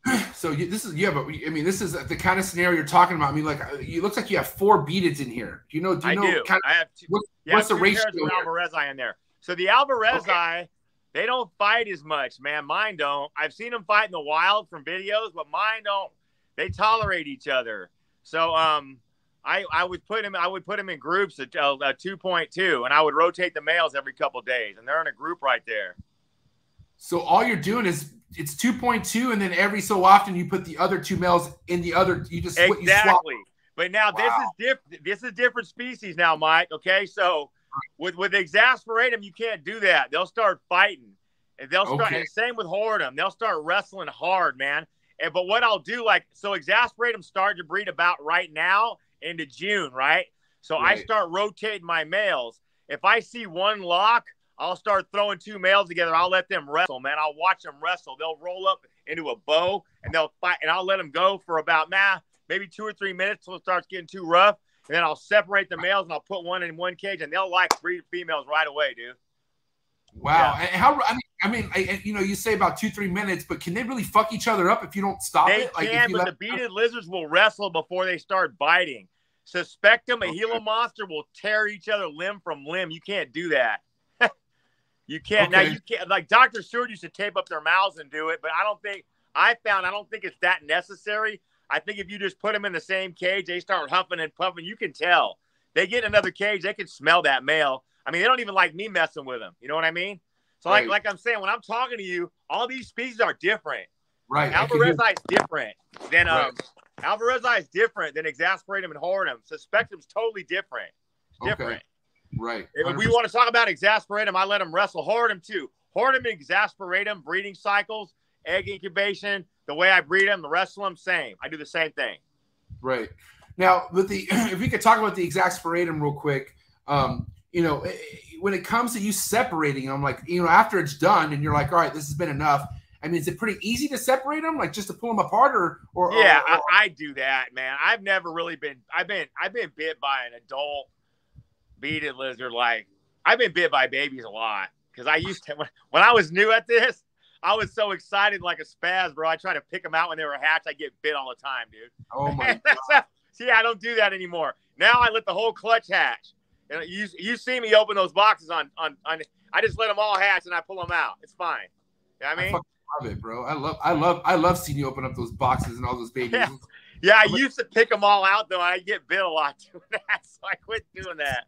So you, this is you have a. I mean, this is the kind of scenario you're talking about. I mean, like it looks like you have four beateds in here. Do you know? Do you I know do. kind of I have two, what- yeah, what's the ratio pairs of here? Alvarezi in there. So the Alvarezi, they don't fight as much, man. Mine don't. I've seen them fight in the wild from videos, but mine don't. They tolerate each other. So um, I I would put them I would put them in groups at uh, uh, two point two, and I would rotate the males every couple days, and they're in a group right there. So all you're doing is it's 2.2, and then every so often you put the other two males in the other. You just split, you swap. Exactly. But now this is different. This is different species now, Mike. Okay, so with with exasperatum, you can't do that. They'll start fighting, and they'll start. Okay. And same with horridum, they'll start wrestling hard, man. And but what I'll do, like, so exasperatum start to breed about right now into June, right? So I start rotating my males. If I see one lock, I'll start throwing two males together. I'll let them wrestle, man. I'll watch them wrestle. They'll roll up into a bow and they'll fight, and I'll let them go for about nah, maybe two or three minutes till it starts getting too rough. And then I'll separate the males and I'll put one in one cage, and they'll like three females right away, dude. Wow. And how? I mean, I mean, I, you know, you say about two, three minutes, but can they really fuck each other up if you don't stop They it? Like, if can, you but the beaded lizards will wrestle before they start biting. Suspectum, a Okay. Gila monster will tear each other limb from limb. You can't do that. You can't. Now you can't. Like Dr. Stewart used to tape up their mouths and do it, but I don't think I found. I don't think it's that necessary. I think if you just put them in the same cage, they start huffing and puffing. You can tell. They get in another cage, they can smell that male. I mean, they don't even like me messing with them. You know what I mean? So, like, Right. like I'm saying, when I'm talking to you, all these species are different. right. Can is different than um Right. Alvarezi is different than exasperatum and horridum. Suspectum's totally different. It's Okay. Right. If we want to talk about exasperate exasperatum, I let them wrestle horridum too. Horridum and exasperatum breeding cycles, egg incubation, the way I breed them, the wrestle them, same. I do the same thing. Right. Now, with the if we could talk about the exasperatum real quick, um, you know, eh, eh, when it comes to you separating them, like you know, after it's done, and you're like, all right, this has been enough. I mean, is it pretty easy to separate them, like just to pull them apart, or or Yeah, or- I, I do that, man. I've never really been. I've been. I've been bit by an adult beaded lizard. Like I've been bit by babies a lot because I used to when, when I was new at this. I was so excited, like a spaz, bro. I try to pick them out when they were hatched. I get bit all the time, dude. oh my, how- See, I don't do that anymore. Now I let the whole clutch hatch. And you you see me open those boxes on on on. I just let them all hatch and I pull them out. It's fine. You know I I mean? fucking love it, bro. I love, I love, I love seeing you open up those boxes and all those babies. Yeah. Yeah, I used to pick them all out though. I get bit a lot doing that, so I quit doing that.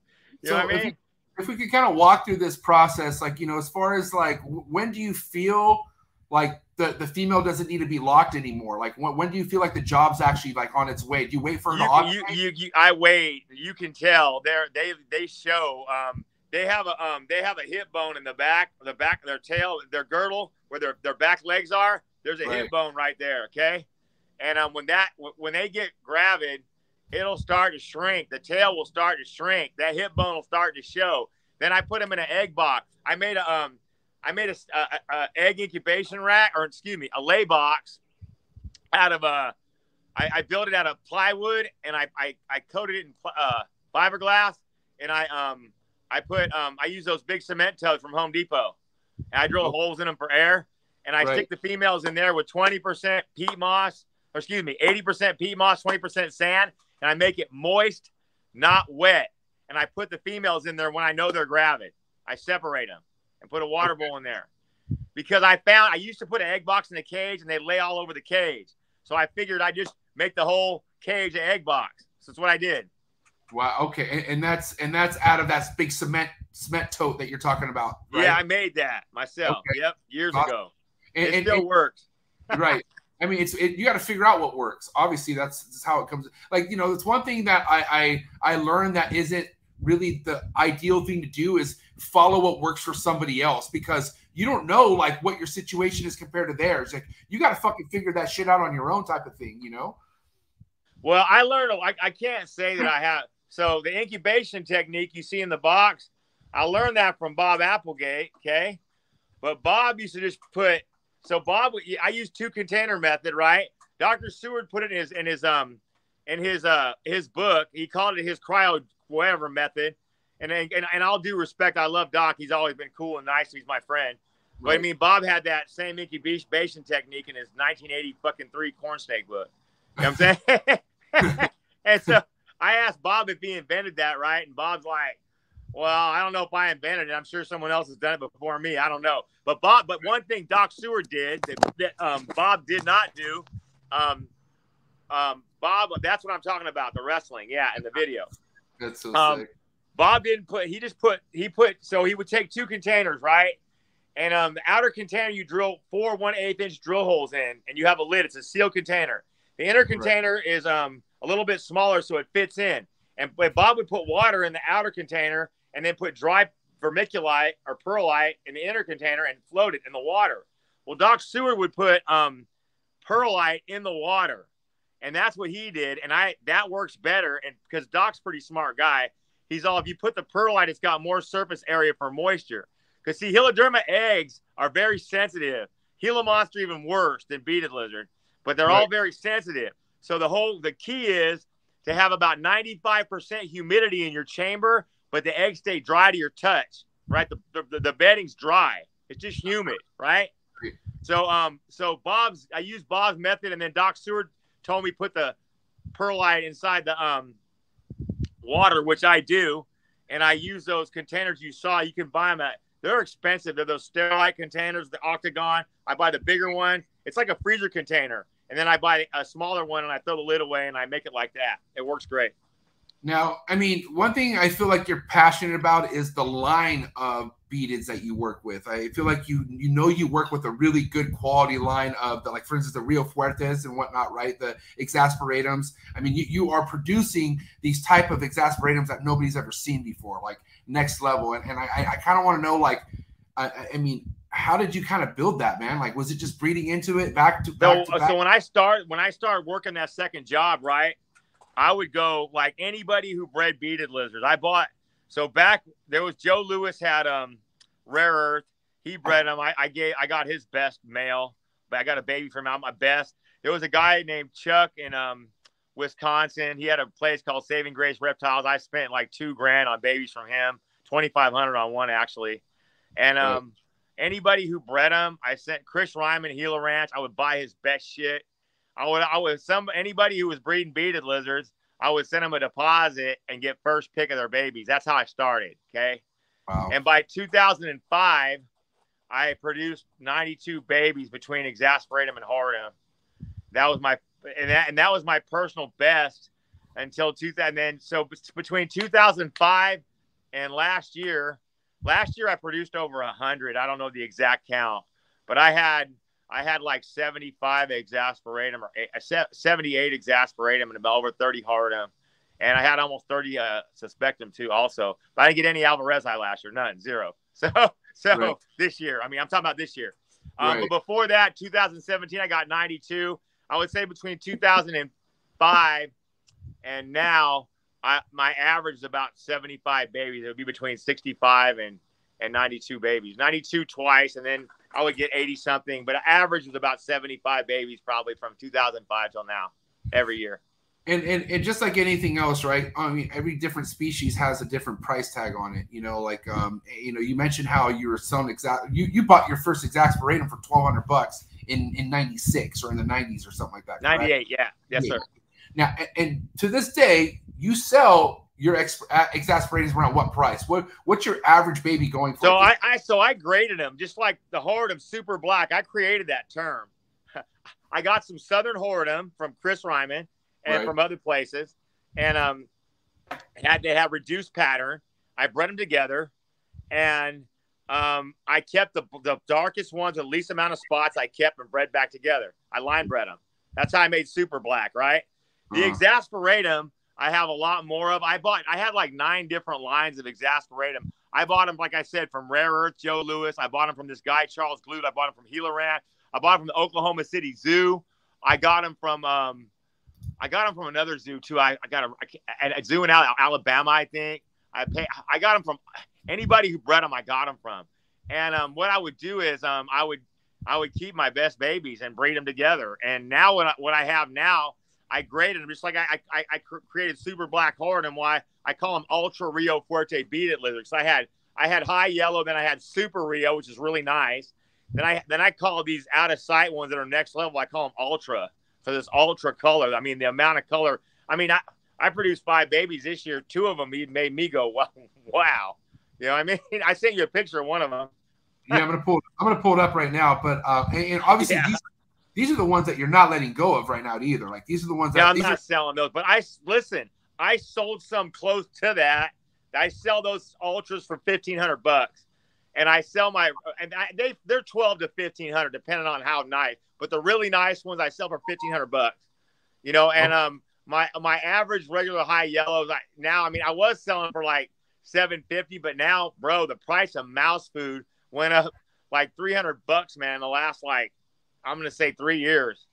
You know So what I if mean? if we could kind of walk through this process, like you know, as far as like when do you feel like the the female doesn't need to be locked anymore? Like when, when do you feel like the job's actually like on its way? Do you wait for her to You, ovulate? you, you, you, I wait. You can tell. They're they they show. Um, they have a um they have a hip bone in the back, the back of their tail, their girdle, where their their back legs are. There's a Right. hip bone right there. Okay, and um when that when they get gravid, it'll start to shrink. The tail will start to shrink. That hip bone will start to show. Then I put them in an egg box. I made a um I made a, a- a- egg incubation rack, or excuse me, a lay box out of a I, I built it out of plywood and I I, I coated it in uh, fiberglass and I um I put um I use those big cement tubs from Home Depot and I drill holes in them for air and I Right. stick the females in there with 20% peat moss or excuse me 80% peat moss 20% sand and I make it moist not wet and I put the females in there when I know they're gravid I separate them and put a water bowl in there because I found I used to put an egg box in the cage and they lay all over the cage so I figured I'd just make the whole cage an egg box so that's what I did Wow. Okay. And, and that's and that's out of that big cement cement tote that you're talking about. Right? Yeah, I made that myself. Okay. Yep, years Awesome. ago. and, It and- still works. right. I mean, it's it, you got to figure out what works. Obviously, that's, that's how it comes. Like you know, it's one thing that I I I learned that isn't really the ideal thing to do is follow what works for somebody else because you don't know like what your situation is compared to theirs. Like you got to fucking figure that shit out on your own, type of thing. You know. Well, I learned. I, I can't say that I have. So the incubation technique you see in the box, I learned that from Bob Applegate. Okay, but Bob used to just put. So Bob, I use two container method, right? Dr. Seward put it in his in his um in his uh his book. He called it his cryo whatever method. And, and and I'll do respect. I love Doc. He's always been cool and nice. He's my friend. But I mean, Bob had that same incubation technique in his 1980 fucking three corn snake book. You know what I'm saying? and so I asked Bob if he invented that, right? And Bob's like, "Well, I don't know if I invented it. I'm sure someone else has done it before me. I don't know." But Bob, but one thing Doc Seward did that, that um, Bob did not do, um, um, Bob. That's what I'm talking about. The wrestling, yeah, in the video. That's so Um, sick. Bob didn't put. He just put. He put. So he would take two containers, right? And um, the outer container you drill four one eighth inch drill holes in, and you have a lid. It's a sealed container. The inner container is um a little bit smaller, so it fits in. And Bob would put water in the outer container, and then put dry vermiculite or perlite in the inner container and float it in the water. Well, Doc Seward would put um perlite in the water, and that's what he did. And I that works better, and because Doc's a pretty smart guy, he's all if you put the perlite, it's got more surface area for moisture. Because see, Heloderma eggs are very sensitive. Gila monster even worse than beaded lizard, but they're all very sensitive. So the whole the key is to have about 95% humidity in your chamber, but the eggs stay dry to your touch. Right, the the, the bedding's dry. It's just humid, right? So um so Bob's I used Bob's method, and then Doc Seward told me put the perlite inside the um water, which I do, and I use those containers you saw. You can buy them at they're expensive. They're those sterilite containers, the octagon. I buy the bigger one. It's like a freezer container. And then I buy a smaller one and I throw the lid away and I make it like that. It works great. Now, I mean, one thing I feel like you're passionate about is the line of beadeds that you work with. I feel like you you know you work with a really good quality line of the like for instance the Rio Fuertes and whatnot, right? The exasperatums. I mean, you, you are producing these type of exasperatums that nobody's ever seen before, like next level. And, and I I, kind of want to know like I- I mean, how did you kind of build that, man? Like, was it just breeding into it back to So, back to back? so when I start when I started working that second job, right, I would go like anybody who bred beaded lizards. I bought so back there was Joe Lewis had um rare earth. He bred them. I, I gave I got his best male, but I got a baby from out my best. There was a guy named Chuck in um Wisconsin. He had a place called Saving Grace Reptiles. I spent like two grand on babies from him, twenty five hundred on one actually. And um anybody who bred them, I sent Chris Ryman Gila Ranch. I would buy his best shit. I would I would some anybody who was breeding beaded lizards, I would send them a deposit and get first pick of their babies. That's how I started. Okay. wow. And by 2005, I produced 92 babies between exasperatum and horridum. That was my and that and that was my personal best until 2000. And then so between 2005 and last year, last year I produced over a hundred. I don't know the exact count, but I had I had like 75 exasperatum or eight- se- 78 exasperatum and about over 30 horridum. And I had almost 30 uh, suspectum too, also. But I didn't get any Alvarezi last year, none, zero. So, so Right. this year, I mean, I'm talking about this year. Um, Right. But before that, 2017, I got 92. I would say between 2005 and now, I, my average is about 75 babies. It would be between 65 and and 92 babies. 92 twice, and then I would get 80 something. But average was about 75 babies probably from 2005 till now. every year. And, and and just like anything else, right? I mean, every different species has a different price tag on it. You know, like um, you know, you mentioned how you were selling exact. You you bought your first exasperatum for twelve hundred bucks in in '96 or in the '90s or something like that. Ninety eight, yeah, yes, Yeah. sir. Now, a- and to this day, you sell your ex- uh, exasperators around what price? What what's your average baby going for? So I, I so I graded them just like the Horridum Super Black. I created that term. I got some Southern Horridum from Chris Ryman and Right. from other places, and um, had they have reduced pattern. I bred them together, and um, I kept the the darkest ones, the least amount of spots. I kept and bred back together. I line bred them. That's how I made Super Black, right? The Uh-huh. exasperatum, I have a lot more of. I bought, I had like nine different lines of exasperatum. I bought them, like I said, from Rare Earth, Joe Lewis. I bought them from this guy, Charles Glued. I bought them from Gila Ranch. I bought them from the Oklahoma City Zoo. I got them from, um, I got them from another zoo too. I, I got them at a zoo in Alabama, I think. I pay, I got them from anybody who bred them. I got them from. And um, what I would do is um, I would I would keep my best babies and breed them together. And now what I, what I have now, I graded them just like I I, I created super black Horn and why I call them ultra Rio Fuerte beaded lizards. I had I had high yellow, then I had super Rio, which is really nice. Then I then I call these out of sight ones that are next level. I call them ultra. So this ultra color. I mean the amount of color. I mean I I produced five babies this year. Two of them made me go wow wow. You know what I mean? I sent you a picture of one of them. yeah, I'm gonna pull. I'm gonna pull it up right now. But uh, and, and obviously Yeah. these these are the ones that you're not letting go of right now either. Like these are the ones that Yeah, I'm not are, selling those, but I listen. I sold some close to that. I sell those ultras for fifteen hundred bucks, and I sell my and I, they they're twelve to fifteen hundred depending on how nice. But the really nice ones I sell for fifteen hundred bucks. You know, and um my my average regular high yellows I, now. I mean, I was selling for like seven fifty, but now, bro, the price of mouse food went up like three hundred bucks, man. In the last like I'm gonna say three years.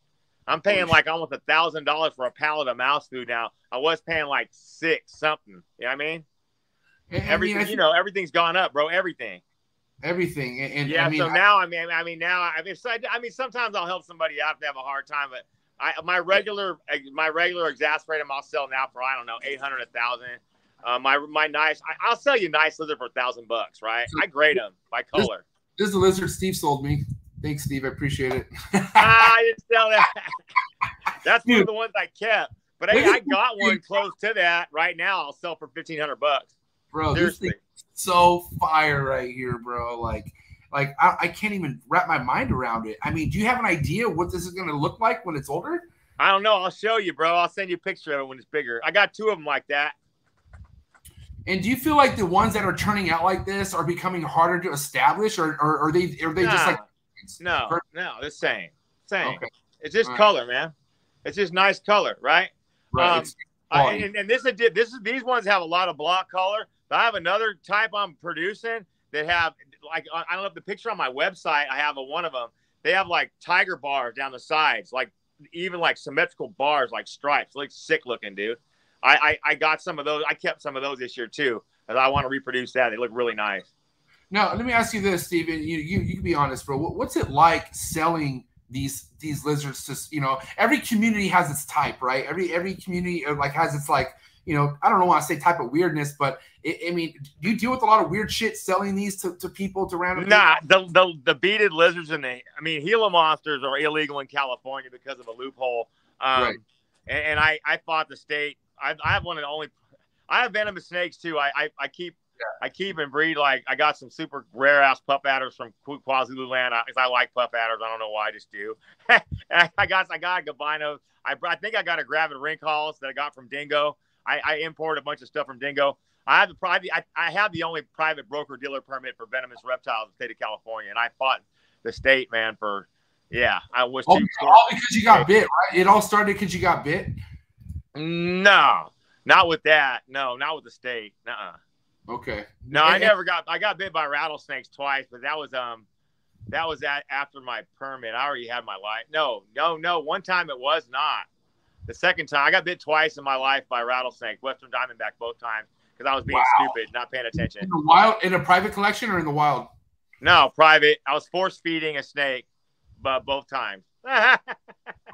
I'm paying like almost a thousand dollars for a pallet of mouse food now. I was paying like six something. You know what I mean? and- I mean, Everything, I you think know, everything's gone up, bro. Everything. everything. And, and Yeah. I mean, so now, I mean, I mean, now, I mean, so I, I mean, sometimes I'll help somebody out if they have a hard time, but I, my regular, my regular exasperatum, I'll sell now for I don't know, eight hundred, a thousand. Uh, my my nice, I, I'll sell you nice lizard for a thousand bucks, right? I grade them by color. this is the lizard Steve sold me. Thanks, Steve. I appreciate it. ah, I didn't sell that. That's one of the ones I kept. But hey, I got one close to that right now. I'll sell for fifteen hundred bucks. bro, this Seriously. thing is so fire right here, bro. Like, like I, I can't even wrap my mind around it. I mean, do you have an idea what this is gonna look like when it's older? I don't know. I'll show you, bro. I'll send you a picture of it when it's bigger. I got two of them like that. And do you feel like the ones that are turning out like this are becoming harder to establish, or, or are they are they just like No, no, the same, same. Okay. It's just All right. color, man. It's just nice color, right? right? Um, I, and, and this is this is these ones have a lot of block color. But I have another type I'm producing that have like I don't know if the picture on my website. I have a one of them. They have like tiger bars down the sides, like even like symmetrical bars, like stripes. Looks sick looking, dude. I, I I got some of those. I kept some of those this year too, and I want to reproduce that. They look really nice. Now, let me ask you this, Steven. You you you can be honest, bro. What's it like selling these these lizards to you know? Every community has its type, right? Every every community uh, like has its like you know. I don't know why I say type of weirdness, but it, I mean, do you deal with a lot of weird shit selling these to, to people to random? Nah, the, the the beaded lizards and the I mean Gila monsters are illegal in California because of a loophole. Um, Right. and, and I I fought the state. I, I have one of the only. I have venomous snakes too. I I, I keep. I keep and breed like I got some super rare ass puff adders from Kwa- KwaZulu land because I like puff adders. I don't know why, I just do. I got I got Gabinos. I, I think I got a gravid rinkhals that I got from Dingo. I, I imported a bunch of stuff from Dingo. I have the private. I, I have the only private broker dealer permit for venomous reptiles in the state of California, and I fought the state man for. Yeah, I was oh, too. all because you got bit, right? It all started because you got bit. No, not with that. No, not with the state. Nuh-uh. Okay. No, I never got. I got bit by rattlesnakes twice, but that was um, that was at after my permit. I already had my life. No, no, no. One time it was not. The second time I got bit twice in my life by rattlesnake, Western Diamondback, both times because I was being Wow. stupid, not paying attention. In the wild, in a private collection or in the wild? No, private. I was force feeding a snake, but both times.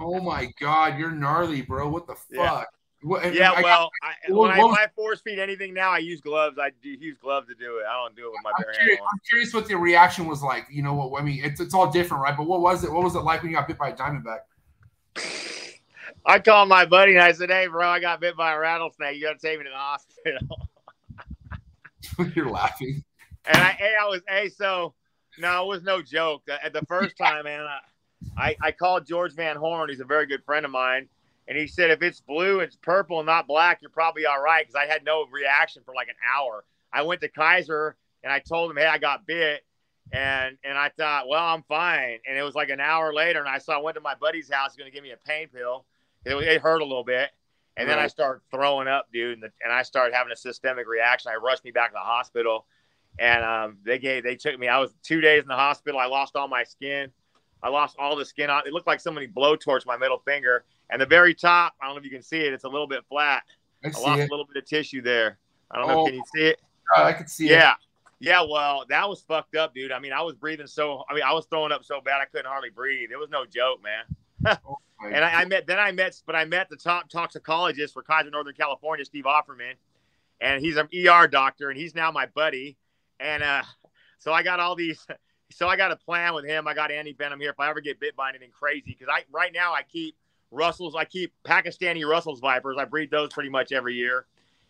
Oh my god, you're gnarly, bro. What the fuck? Yeah. And yeah, I- well, I, when, I, when I force feed anything now, I use gloves. I do use gloves to do it. I don't do it with my I'm bare curious, hand. I'm curious what the reaction was like. You know what? I mean, it's, it's all different, right? But what was it? What was it like when you got bit by a diamondback? I called my buddy and I said, "Hey, bro, I got bit by a rattlesnake. You got to take me to the hospital." you're laughing. And I, hey, I was, hey, so no, it was no joke. At the first time, man, I, I, I called George Van Horn. He's a very good friend of mine, and he said if it's blue, it's purple, and not black, you're probably all right. Because I had no reaction for like an hour. I went to Kaiser and I told him, hey, I got bit, and and I thought, well, I'm fine. And it was like an hour later, and I saw I went to my buddy's house, going to give me a pain pill. It, it hurt a little bit. And then I started throwing up, dude, and, the, and I started having a systemic reaction. I rushed me back to the hospital, and um, they gave they took me. I was two days in the hospital. I lost all my skin. I lost all the skin on. It looked like somebody blowtorched my middle finger, and the very top. I don't know if you can see it. It's a little bit flat. I I lost it. a little bit of tissue there. I don't know. Oh. Can you see it? God, I can see it. Yeah. Yeah, well, that was fucked up, dude. I mean, I was breathing so. I mean, I was throwing up so bad I couldn't hardly breathe. It was no joke, man. Oh And I, I met then I met but I met the top toxicologist for Kaiser Northern California, Steve Offerman, and he's an ER doctor and he's now my buddy. And uh, so I got all these. So I got a plan with him. I got anti venom here if I ever get bit by anything crazy because I right now I keep Russells. I keep Pakistani Russell's vipers. I breed those pretty much every year,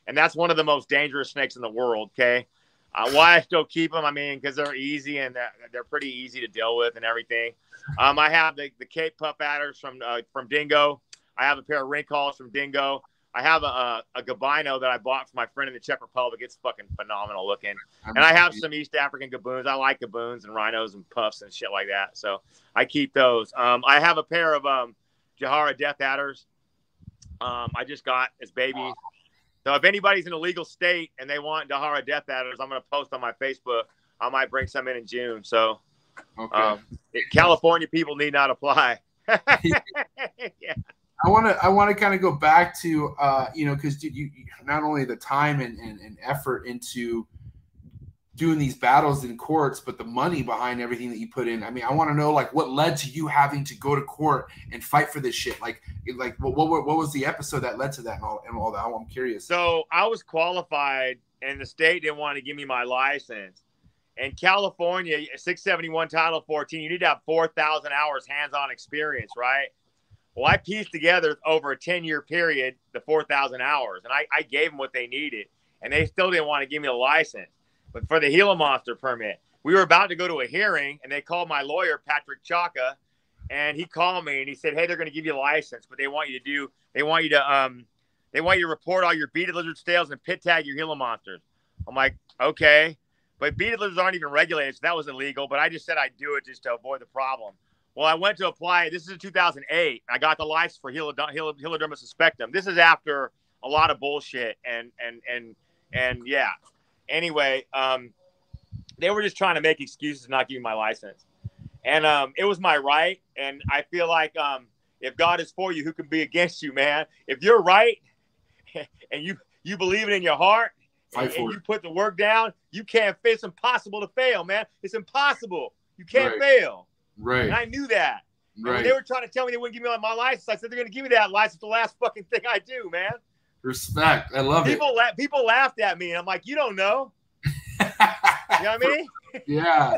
and that's one of the most dangerous snakes in the world. Okay. Uh, why I still keep them? I mean, because they're easy and they're, they're pretty easy to deal with and everything. Um, I have the, the Cape Puff Adders from uh, from Dingo. I have a pair of rinkhals from Dingo. I have a, a, a Gabino that I bought from my friend in the Czech Republic. It's fucking phenomenal looking. And I have some East African gaboons. I like gaboons and rhinos and puffs and shit like that. So I keep those. Um, I have a pair of um, Jahara Death Adders. Um, I just got as babies. So if anybody's in a legal state and they want Dahara Death Adders, I'm going to post on my Facebook. I might bring some in in June. So Okay. um, California people need not apply. yeah. I want to I want to kind of go back to uh, you know because you, you not only the time and, and, and effort into doing these battles in courts, but the money behind everything that you put in. I mean, I want to know like what led to you having to go to court and fight for this shit. Like, like what what, what was the episode that led to that and all and all that? I'm curious. So I was qualified, and the state didn't want to give me my license. In California, 671 Title 14, you need to have 4,000 hours hands-on experience, right? Well, I pieced together over a 10-year period the 4,000 hours, and I, I gave them what they needed, and they still didn't want to give me a license. But for the Gila Monster permit, we were about to go to a hearing, and they called my lawyer, Patrick Chaka, and he called me and he said, "Hey, they're going to give you a license, but they want you to do, they want you to, um, they want you to report all your beaded lizard scales and pit tag your Gila monsters." I'm like, okay, but beaded lizards aren't even regulated, so that was illegal. But I just said I'd do it just to avoid the problem. Well, I went to apply. This is in 2008. I got the license for Helod- Hel- Heloderma suspectum. This is after a lot of bullshit and and and and yeah. Anyway, um, they were just trying to make excuses to not give me my license, and um, it was my right. And I feel like um, if God is for you, who can be against you, man? If you're right and you you believe it in your heart and, and you put the work down, you can't. It's impossible to fail, man. It's impossible. You can't Right. fail, Right. and I knew that. And when right. they were trying to tell me they wouldn't give me my license, I said they're going to give me that license. The last fucking thing I do, man. Respect. I love People la- people laughed at me, and I'm like, you don't know. You know what I mean? yeah.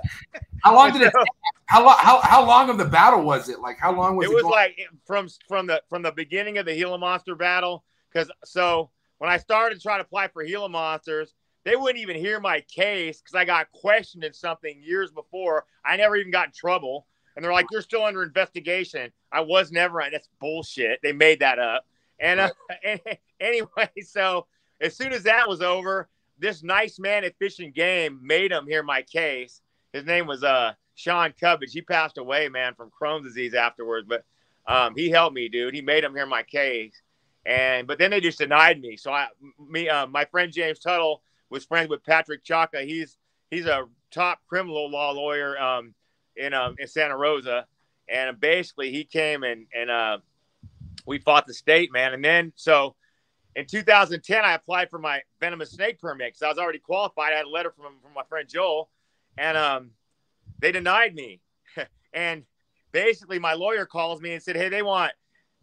How long did it? How long? How, how long of the battle was it? Like how long was it it? was going? like from from the from the beginning of the Gila Monster battle. Because so when I started trying to apply for Gila Monsters, they wouldn't even hear my case because I got questioned in something years before. I never even got in trouble, and they're like, "You're still under investigation." I was never. That's bullshit. They made that up. And uh, anyway, so as soon as that was over, this nice man at Fish and Game made him hear my case. His name was uh Sean Cubbage. He passed away, man, from Crohn's disease afterwards, but um, he helped me, dude. He made him hear my case, and but then they just denied me. So I, me, uh, my friend James Tuttle was friends with Patrick Chaka. He's he's a top criminal law lawyer um, in um, in Santa Rosa, and basically he came and and uh, we fought the state, man. And then so in 2010, I applied for my venomous snake permit because I was already qualified. I had a letter from from my friend Joel, and um, they denied me. and basically my lawyer calls me and said, Hey, they want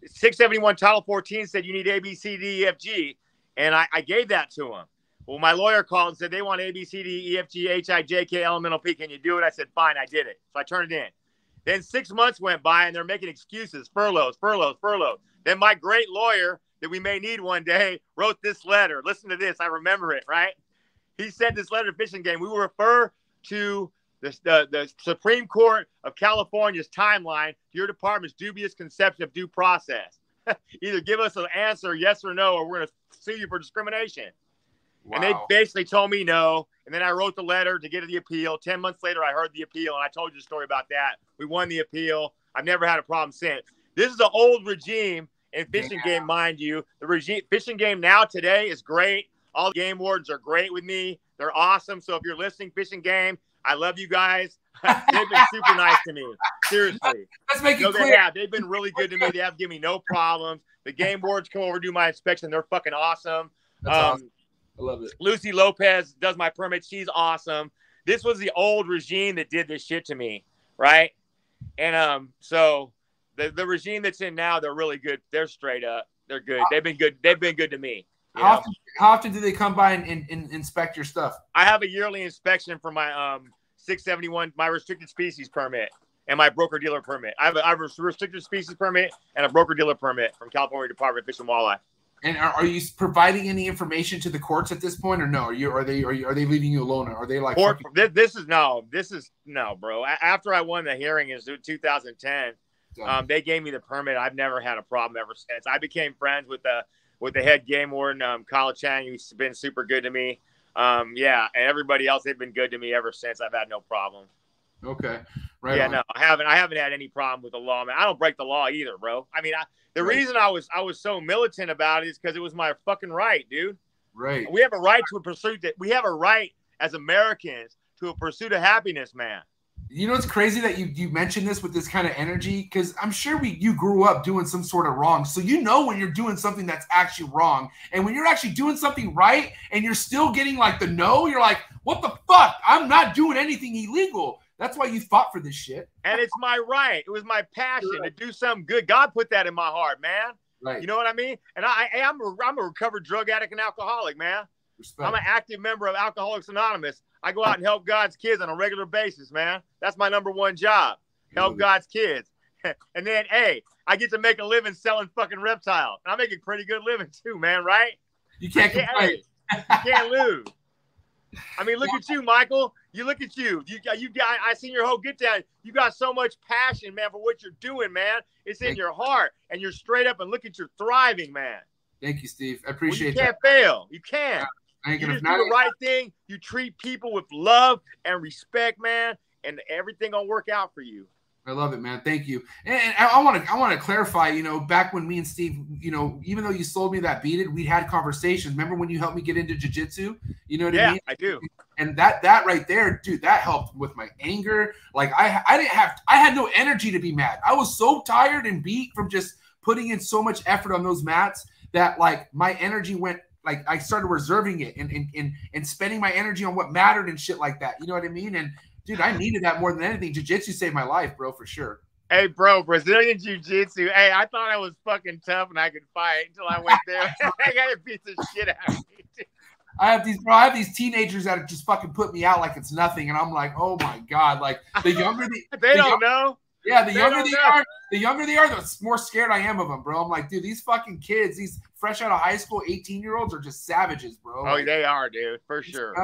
671 Title 14 said you need A, B, C, D, E, F, G. And I, I gave that to him. Well, my lawyer called and said they want A, B, C, D, E, F, G, H, I, J, K, L, M, N, O, P. Can you do it? I said, Fine, I did it. So I turned it in. Then six months went by and they're making excuses, furloughs, furloughs, furloughs. Then my great lawyer that we may need one day wrote this letter. Listen to this. I remember it, right? He sent this letter to Fish and Game. We will refer to the, the, the Supreme Court of California's timeline to your department's dubious conception of due process. Either give us an answer, yes or no, or we're going to sue you for discrimination. Wow. And they basically told me no. And then I wrote the letter to get the appeal. 10 months later, I heard the appeal, and I told you the story about that. We won the appeal. I've never had a problem since. This is an old regime in Fish and Game, mind you. The regime Fish and Game now today is great. All the game wardens are great with me. They're awesome. So if you're listening, Fish and Game, I love you guys. They've been super nice to me. Seriously. Let's make it No, they clear. have. They've been really good to me. They have given me no problems. The game boards come over do my inspection. They're fucking awesome. That's um, awesome. I love it. Lucy Lopez does my permit. She's awesome. This was the old regime that did this shit to me, right? And um, so the the regime that's in now, they're really good. They're straight up. They're good. They've been good. They've been good to me. How often, how often do they come by and, and, and inspect your stuff? I have a yearly inspection for my um 671, my restricted species permit and my broker dealer permit. I have a, I have a restricted species permit and a broker dealer permit from California Department of Fish and Wildlife. And are, are you providing any information to the courts at this point, or no? Are you are they are, you, are they leaving you alone? Are they like Court, this, this is no, this is no, bro. After I won the hearing in 2010, um, they gave me the permit. I've never had a problem ever since. I became friends with the with the head game warden, um, Kyle Chang. He's been super good to me. Um, yeah, and everybody else, they've been good to me ever since. I've had no problem. okay, right? yeah, on. no, I haven't. I haven't had any problem with the law, man. I don't break the law either, bro. I mean, I, the Right. reason I was I was so militant about it is because it was my fucking right, dude. right. We have a right to a pursuit that we have a right as Americans to a pursuit of happiness, man. You know, it's crazy that you you mentioned this with this kind of energy because I'm sure we you grew up doing some sort of wrong, so you know when you're doing something that's actually wrong, and when you're actually doing something right, and you're still getting like the no, you're like, what the fuck? I'm not doing anything illegal. That's why you fought for this shit, And it's my right. It was my passion to do something good. God put that in my heart, man. right? You know what I mean? And I, I I'm a, I'm a recovered drug addict and alcoholic, man. Respect. I'm an active member of Alcoholics Anonymous. I go out and help God's kids on a regular basis, man. That's my number one job. Help. God's kids. and then, hey, I get to make a living selling fucking reptiles. And I make a pretty good living too, man, right? you can't Yeah, complain. you can't lose. I mean, look at you, Michael. You look at you. You got you got I seen your whole get down. You got so much passion, man, for what you're doing, man. It's in Thank your heart. And you're straight up and look at you're thriving, man. Thank you, Steve. I Well, appreciate you that. can't fail. You can't. I ain't You just do the right thing. You treat people with love and respect, man, and everything gonna work out for you. I love it, man. Thank you. And, I want to I want to clarify. You know, back when me and Steve, you know, even though you sold me that beaded, we had conversations. Remember when you helped me get into jujitsu? You know what I mean? Yeah? I do. And that that right there, dude, that helped with my anger. Like I I didn't have I had no energy to be mad. I was so tired and beat from just putting in so much effort on those mats that like my energy went like I started reserving it and and and, and spending my energy on what mattered and shit like that. You know what I mean? And dude, I needed that more than anything. Jiu-jitsu saved my life, bro, for sure. Hey, bro, Brazilian Jiu Jitsu. Hey, I thought I was fucking tough and I could fight until I went there. I got a piece of shit out of me. I have these bro, I have these teenagers that just fucking put me out like it's nothing, and I'm like, oh my god, like the younger the They The don't young- know. yeah, the They younger they know. are, the younger they are, the more scared I am of them, bro. I'm like, dude, these fucking kids, these fresh out of high school 18 year olds are just savages, bro. Oh, Like, they are, dude, for sure.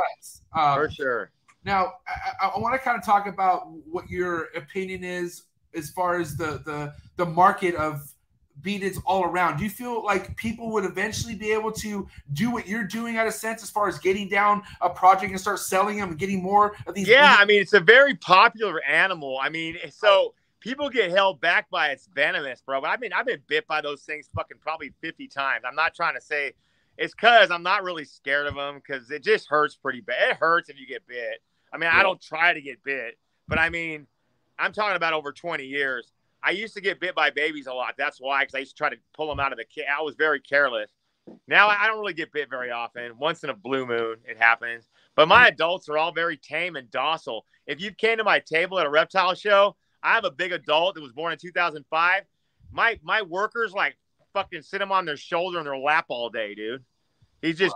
Um, For sure. Now, I, I, I want to kind of talk about what your opinion is as far as the the the market of beateds all around. Do you feel like people would eventually be able to do what you're doing out of sense as far as getting down a project and start selling them and getting more of these? Yeah, I mean, it's a very popular animal. I mean, so people get held back by its venomous, bro. But I mean, I've been bit by those things fucking probably 50 times. I'm not trying to say it's because I'm not really scared of them because it just hurts pretty bad. It hurts if you get bit. I mean, Yeah. I don't try to get bit, but I mean, I'm talking about over 20 years. I used to get bit by babies a lot. That's why, because I used to try to pull them out of the kit. I was very careless. Now I I don't really get bit very often. Once in a blue moon, it happens. But my adults are all very tame and docile. If you came to my table at a reptile show, I have a big adult that was born in 2005. My my workers like fucking sit him on their shoulder and their lap all day, dude. He's just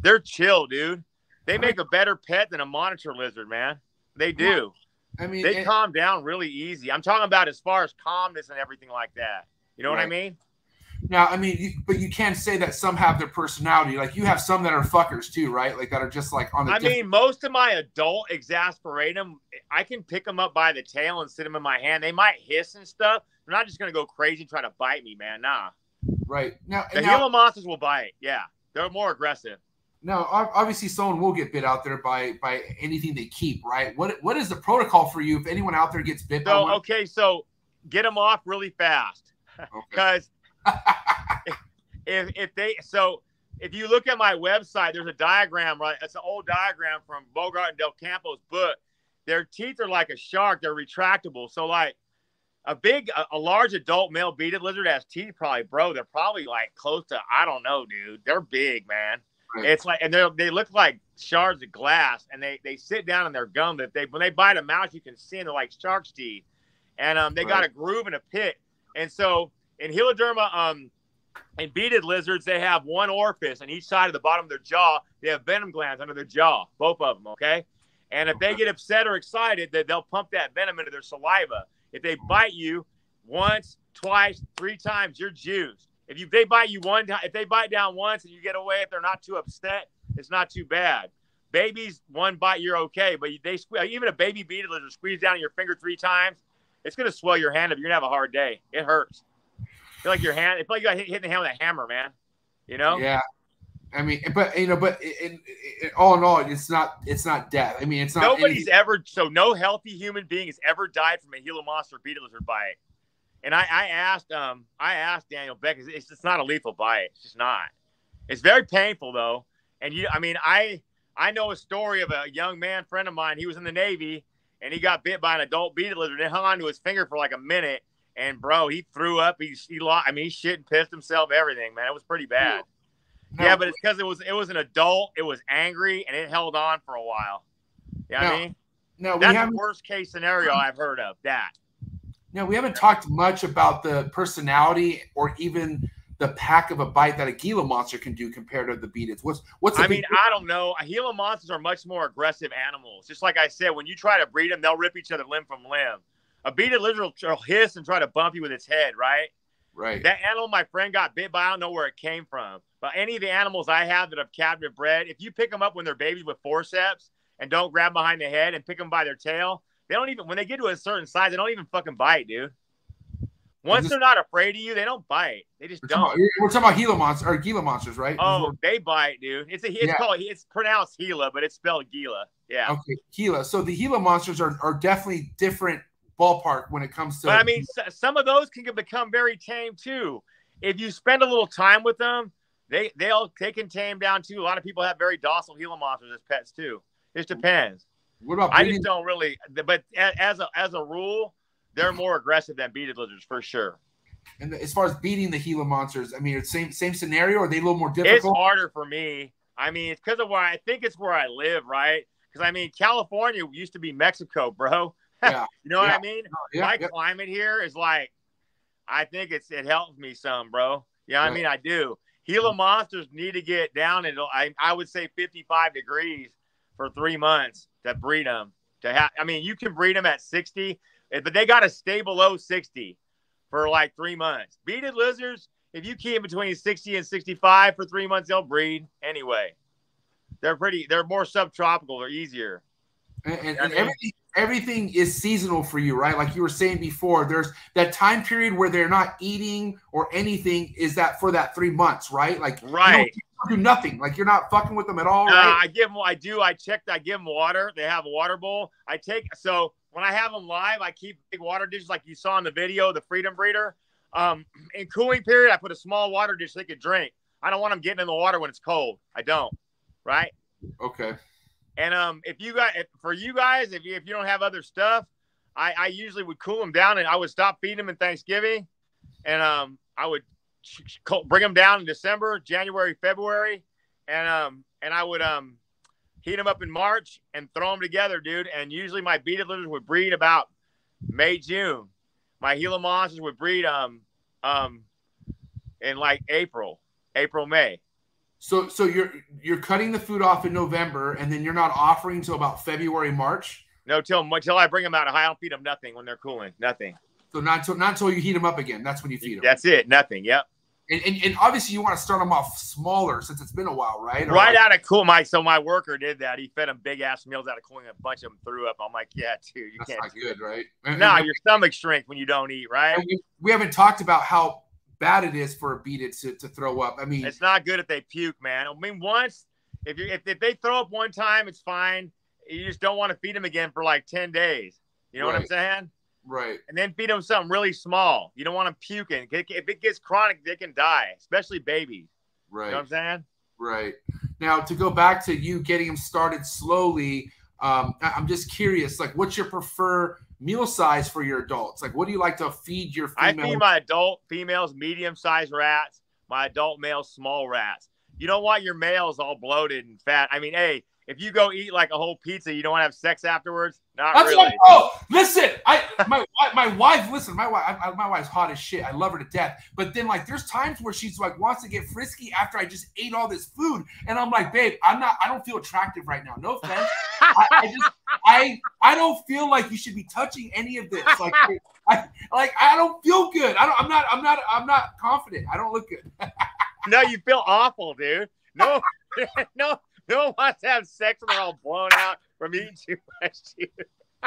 they're chill, dude. They make a better pet than a monitor lizard, man. They do. I mean, They and- calm down really easy. I'm talking about as far as calmness and everything like that. You know what I mean? now, I mean, you, but you can't say that some have their personality. Like you have some that are fuckers too, right? Like that are just like on the. I diff- mean, most of my adult exasperatum. I can pick them up by the tail and sit them in my hand. They might hiss and stuff. They're not just gonna go crazy and try to bite me, man. Nah. right now, The now, Gila monsters will bite. Yeah, they're more aggressive. Now, obviously, someone will get bit out there by by anything they keep, right? What what is the protocol for you if anyone out there gets bit by So okay, so get them off really fast Okay. because if if they so if you look at my website, there's a diagram, right? It's an old diagram from Bogert and Del Campo's book. Their teeth are like a shark; they're retractable. So like a big, a, a large adult male beaded lizard has teeth, probably, bro. They're probably like close to, I don't know, dude. They're big, man. Right. It's like, and they they look like shards of glass, and they they sit down in their gum. That they when they bite a mouse, you can see them. They're like shark's teeth, and um, they got a groove and a pit. And so in Heloderma, um, in beaded lizards, they have one orifice on each side of the bottom of their jaw. They have venom glands under their jaw, both of them. Okay, and if they get upset or excited, they, they'll pump that venom into their saliva. If they bite you once, twice, three times, you're juiced. If you they bite you one time, if they bite down once and you get away, if they're not too upset, it's not too bad. Babies, one bite, you're okay. But they even a baby beaded lizard squeeze down your finger three times, it's gonna swell your hand up. You're gonna have a hard day. It hurts. feel like your hand. It's like you got hit, hit in the hand with a hammer, man. You know? Yeah. I mean, but you know, but in, in, all in all, it's not it's not death. I mean, it's not. Nobody's anything- ever so no healthy human being has ever died from a Gila monster beaded lizard bite. And I, I asked um I asked Daniel Beck, it's, not a lethal bite. It's just not. It's very painful though. And you I mean I I know a story of a young man friend of mine. He was in the Navy and he got bit by an adult beaded lizard and it hung onto his finger for like a minute. And bro, he threw up. He he lost. I mean, he shit and pissed himself. Everything, man. It was pretty bad. No, Yeah, but it's because it was it was an adult. It was angry and it held on for a while. You know what I mean? no, That's the worst case scenario I've heard of. That. No, we haven't talked much about the personality or even the pack of a bite that a Gila monster can do compared to the beadeds. What's what's I mean, I don't know. Gila monsters are much more aggressive animals. Just like I said, when you try to breed them, they'll rip each other limb from limb. A beaded lizard will hiss and try to bump you with its head, right? right? That animal my friend got bit by, I don't know where it came from. But any of the animals I have that have captive bred, if you pick them up when they're babies with forceps and don't grab behind the head and pick them by their tail, they don't even, when they get to a certain size, they don't even fucking bite, dude. Once this- they're not afraid of you, they don't bite. They just We're don't. talking, about, we're talking about Gila monsters or Gila monsters, right? Oh, they bite, dude. It's a it's Yeah. called it's pronounced Gila, but it's spelled Gila. Yeah. Okay, Gila. So the Gila monsters are, are definitely different ballpark when it comes to. But I mean, some of those can become very tame too. If you spend a little time with them, they they'll they can tame down too. A lot of people have very docile Gila monsters as pets too. It just depends. What about I just don't really. But as a as a rule, they're more aggressive than beaded lizards for sure. And as far as beating the Gila monsters, I mean, it's same same scenario. Or are they a little more difficult? It's harder for me. I mean, it's because of where I think it's where I live, right? Because I mean, California used to be Mexico, bro. Yeah. you know what I mean? Oh, yeah, my yeah. climate here is like, I think it's it helps me some, bro. Yeah, I Right. mean I do. Gila monsters need to get down into I I would say 55 degrees for three months to breed them. To have, I mean, you can breed them at 60, eh, but they got to stay below 60 for like three months. Beaded lizards, if you keep between 60 and 65 for three months, they'll breed anyway. They're pretty. They're more subtropical. They're easier. And, and, and everything everything is seasonal for you, right? Like you were saying before, there's that time period where they're not eating or anything. Is that for that three months, right? Like Right. you don't nothing. Like you're not fucking with them at all, Uh, right? I give them. I do. I check. I give them water. They have a water bowl. I take. So when I have them live, I keep big water dishes like you saw in the video, the Freedom Breeder. Um, in cooling period, I put a small water dish they could drink. I don't want them getting in the water when it's cold. I don't. Right. Okay. And um, if you guys, if, for you guys, if you if you don't have other stuff, I, I usually would cool them down and I would stop feeding them in Thanksgiving, and um, I would bring them down in December, January, February, and um, and I would um, heat them up in March and throw them together, dude. And usually my beaded lizards would breed about May June. My Gila monsters would breed um um in like April, April May. So so you're you're cutting the food off in November, and then you're not offering till about February March. No, till until I bring them out. I don't feed them nothing when they're cooling. Nothing. So not until not until you heat them up again. That's when you feed them. That's it. Nothing. Yep. And, and, and obviously you want to start them off smaller since it's been a while, right? Or Right like- out of cool, Mike. So my worker did that. He fed them big ass meals out of cooling. A bunch of them threw up. I'm like, yeah, dude, you That's can't not good, that. right? No, and- your stomach shrinks when you don't eat. Right. we, we haven't talked about how bad it is for a beat to, to throw up. I mean, It's not good if they puke, man. I mean, once if you if, if they throw up one time, it's fine. You just don't want to feed them again for like ten days. You know what I'm saying? right. And then feed them something really small. You don't want them puking. If it gets chronic, they can die, especially babies. Right. You know what I'm saying? Right. Now to go back to you getting them started slowly, um, I'm just curious, like what's your prefer meal size for your adults? Like what do you like to feed your I female? feed my adult females medium-sized rats, my adult males small rats. You don't want your males all bloated and fat. I mean, hey, if you go eat like a whole pizza, you don't want to have sex afterwards. Not That's really. what, oh, listen, I my my wife, listen, my wife, I- my wife's hot as shit. I love her to death. But then like, there's times where she's like wants to get frisky after I just ate all this food, and I'm like, babe, I'm not, I don't feel attractive right now. No offense. I, I just, I, I don't feel like you should be touching any of this. Like, I, like I don't feel good. I don't, I'm not, I'm not, I'm not confident. I don't look good. no, you feel awful, dude. No, no, no one wants to have sex when they're all blown out from eating too much.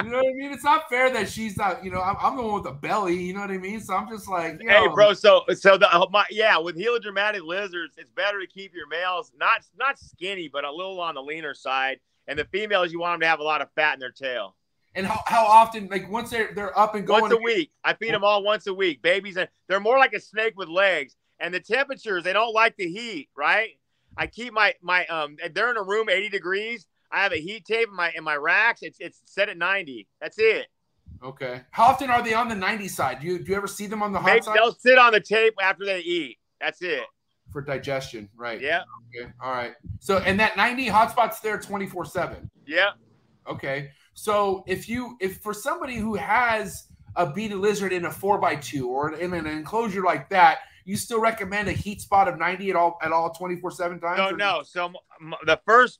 You know what I mean? It's not fair that she's not. You know, I'm, I'm the one with the belly. You know what I mean? So I'm just like, you Hey, know, bro. So, so the uh, my, yeah, with helodermatid lizards, it's better to keep your males not not skinny, but a little on the leaner side. And the females, you want them to have a lot of fat in their tail. And how, how often? Like once they're they're up and going. Once a week. I feed them all once a week. Babies, and they're more like a snake with legs. And the temperatures, they don't like the heat, right? I keep my my um. They're in a room 80 degrees. I have a heat tape in my in my racks. It's it's set at 90. That's it. Okay. How often are they on the 90 side? Do you do you ever see them on the hot Maybe side they'll sit on the tape after they eat. That's it. for digestion? Right. Yeah. Okay. All right. So and that 90 hotspots there 24 seven. Yeah. Okay. So if you if for somebody who has a beaded lizard in a four by two or in an enclosure like that, you still recommend a heat spot of 90 at all at all 24 seven times? No, no. So m- m- the first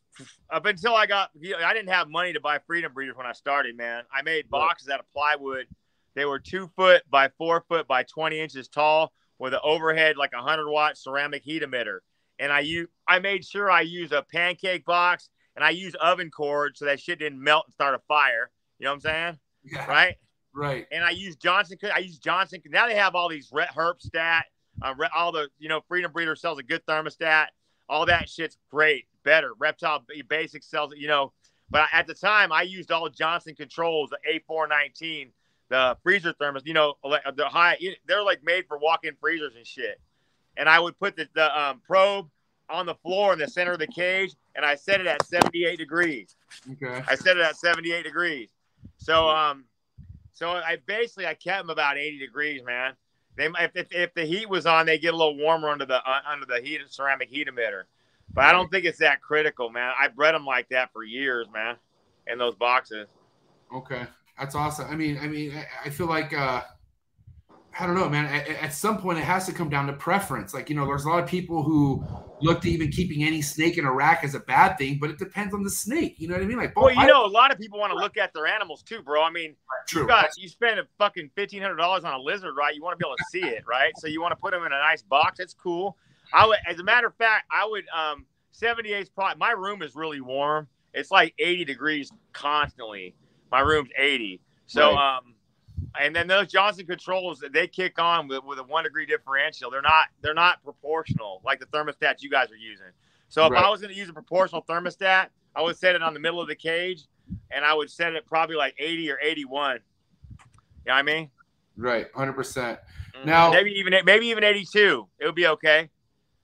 up until I got, I didn't have money to buy freedom breeders when I started. Man, I made boxes out of plywood. They were two foot by four foot by 20 inches tall with an overhead like a hundred watt ceramic heat emitter. And I u- I made sure I used a pancake box and I used oven cord so that shit didn't melt and start a fire. You know what I'm saying? Yeah. Right. Right. and I use Johnson. I use Johnson. Now they have all these Ret Herpstat, uh, all the you know Freedom Breeder sells a good thermostat. All that shit's great, better. Reptile Basic sells it, you know. But at the time, I used all Johnson controls, the A419, the freezer thermos. You know, the high. They're like made for walk-in freezers and shit. And I would put the, the um, probe on the floor in the center of the cage, and I set it at 78 degrees. Okay. I set it at 78 degrees. So um, so I basically I kept them about 80 degrees, man. They if, if, if the heat was on, they get a little warmer under the uh, under the heat ceramic heat emitter. But I don't think it's that critical, man. I bred them like that for years, man, in those boxes. Okay, that's awesome. I mean, I mean, I, I feel like uh, I don't know, man. At, at some point, it has to come down to preference. Like you know, there's a lot of people who look to even keeping any snake in a rack as a bad thing, but it depends on the snake. You know what I mean? Like, Well, you know, a lot of people want to look at their animals too, bro. I mean, true. you got you spend a fucking fifteen hundred dollars on a lizard, right? You want to be able to see it, right? So you want to put them in a nice box. That's cool. I would, as a matter of fact, I would um 78 probably My room is really warm. It's like 80 degrees constantly. My room's 80. So Right. um, and then those Johnson controls they kick on with, with a one degree differential. They're not they're not proportional like the thermostat you guys are using. So if Right. I was going to use a proportional thermostat, I would set it on the middle of the cage, and I would set it probably like 80 or 81. You know what I mean? right, hundred percent. Mhm. Now- maybe even maybe even 82. It would be okay.